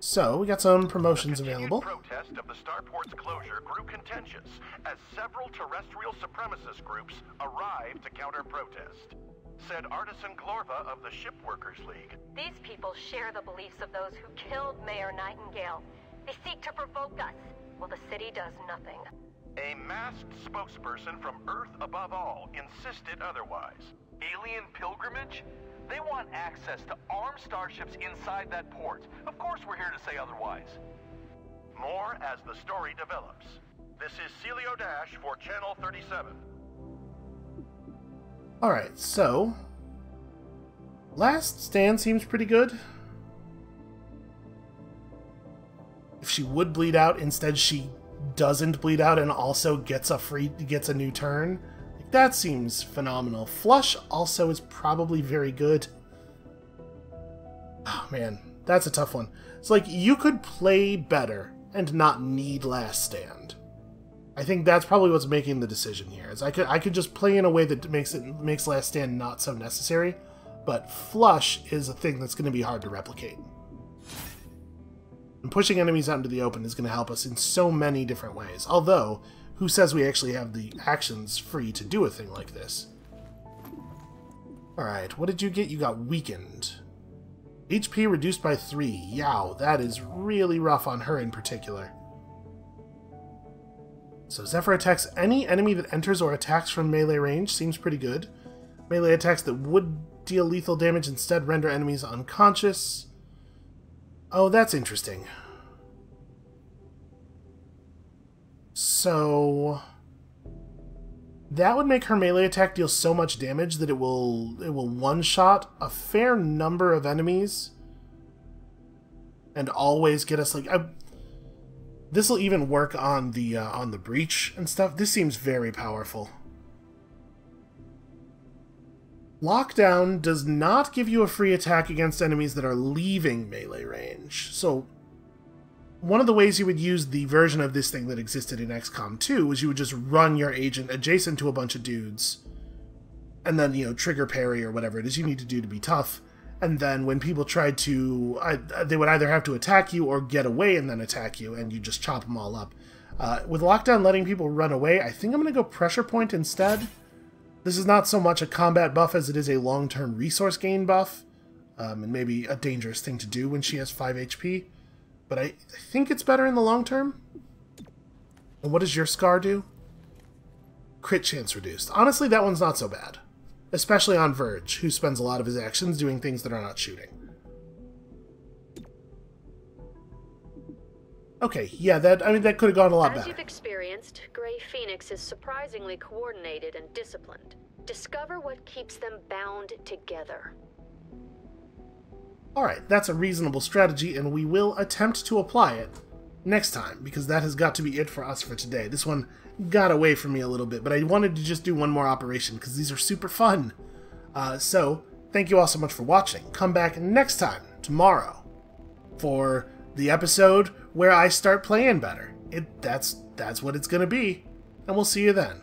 So, we got some promotions available. protest of the starport's closure grew contentious as several terrestrial supremacist groups arrived to counter protest. Said Artisan Glorva of the Shipworkers League. These people share the beliefs of those who killed Mayor Nightingale. They seek to provoke us, while the city does nothing. A masked spokesperson from Earth Above All insisted otherwise. Alien pilgrimage? They want access to armed starships inside that port. Of course we're here to say otherwise. More as the story develops. This is Celio Dash for Channel 37. Alright, so... Last stand seems pretty good. If she would bleed out, instead she doesn't bleed out and also gets a free gets a new turn. Like, that seems phenomenal. Flush also is probably very good. Oh man, that's a tough one. It's like you could play better and not need last stand. I think that's probably what's making the decision here. Is I could I could just play in a way that makes it makes last stand not so necessary, but flush is a thing that's going to be hard to replicate. And pushing enemies out into the open is going to help us in so many different ways. Although, who says we actually have the actions free to do a thing like this? Alright, what did you get? You got weakened. HP reduced by 3. Yow, that is really rough on her in particular. So Zephyr attacks any enemy that enters or attacks from melee range. Seems pretty good. Melee attacks that would deal lethal damage instead render enemies unconscious. Oh, that's interesting. So... That would make her melee attack deal so much damage that it will it will one-shot a fair number of enemies and always get us like this will even work on the uh, on the breach and stuff. This seems very powerful. Lockdown does not give you a free attack against enemies that are leaving melee range. So one of the ways you would use the version of this thing that existed in XCOM 2 was you would just run your agent adjacent to a bunch of dudes and then, you know, trigger parry or whatever it is you need to do to be tough. And then when people tried to, uh, they would either have to attack you or get away and then attack you, and you just chop them all up. Uh, with Lockdown letting people run away, I think I'm going to go Pressure Point instead. This is not so much a combat buff as it is a long-term resource gain buff, um, and maybe a dangerous thing to do when she has 5 HP but I, I think it's better in the long term. And what does your scar do? Crit chance reduced. Honestly, that one's not so bad. Especially on Verge, who spends a lot of his actions doing things that are not shooting. Okay, yeah, that I mean that could have gone a lot As better. you've experienced, Grey Phoenix is surprisingly coordinated and disciplined. Discover what keeps them bound together. Alright, that's a reasonable strategy, and we will attempt to apply it next time, because that has got to be it for us for today. This one got away from me a little bit, but I wanted to just do one more operation, because these are super fun. Uh, so, thank you all so much for watching. Come back next time, tomorrow, for the episode where I start playing better. It That's, that's what it's to be, and we'll see you then.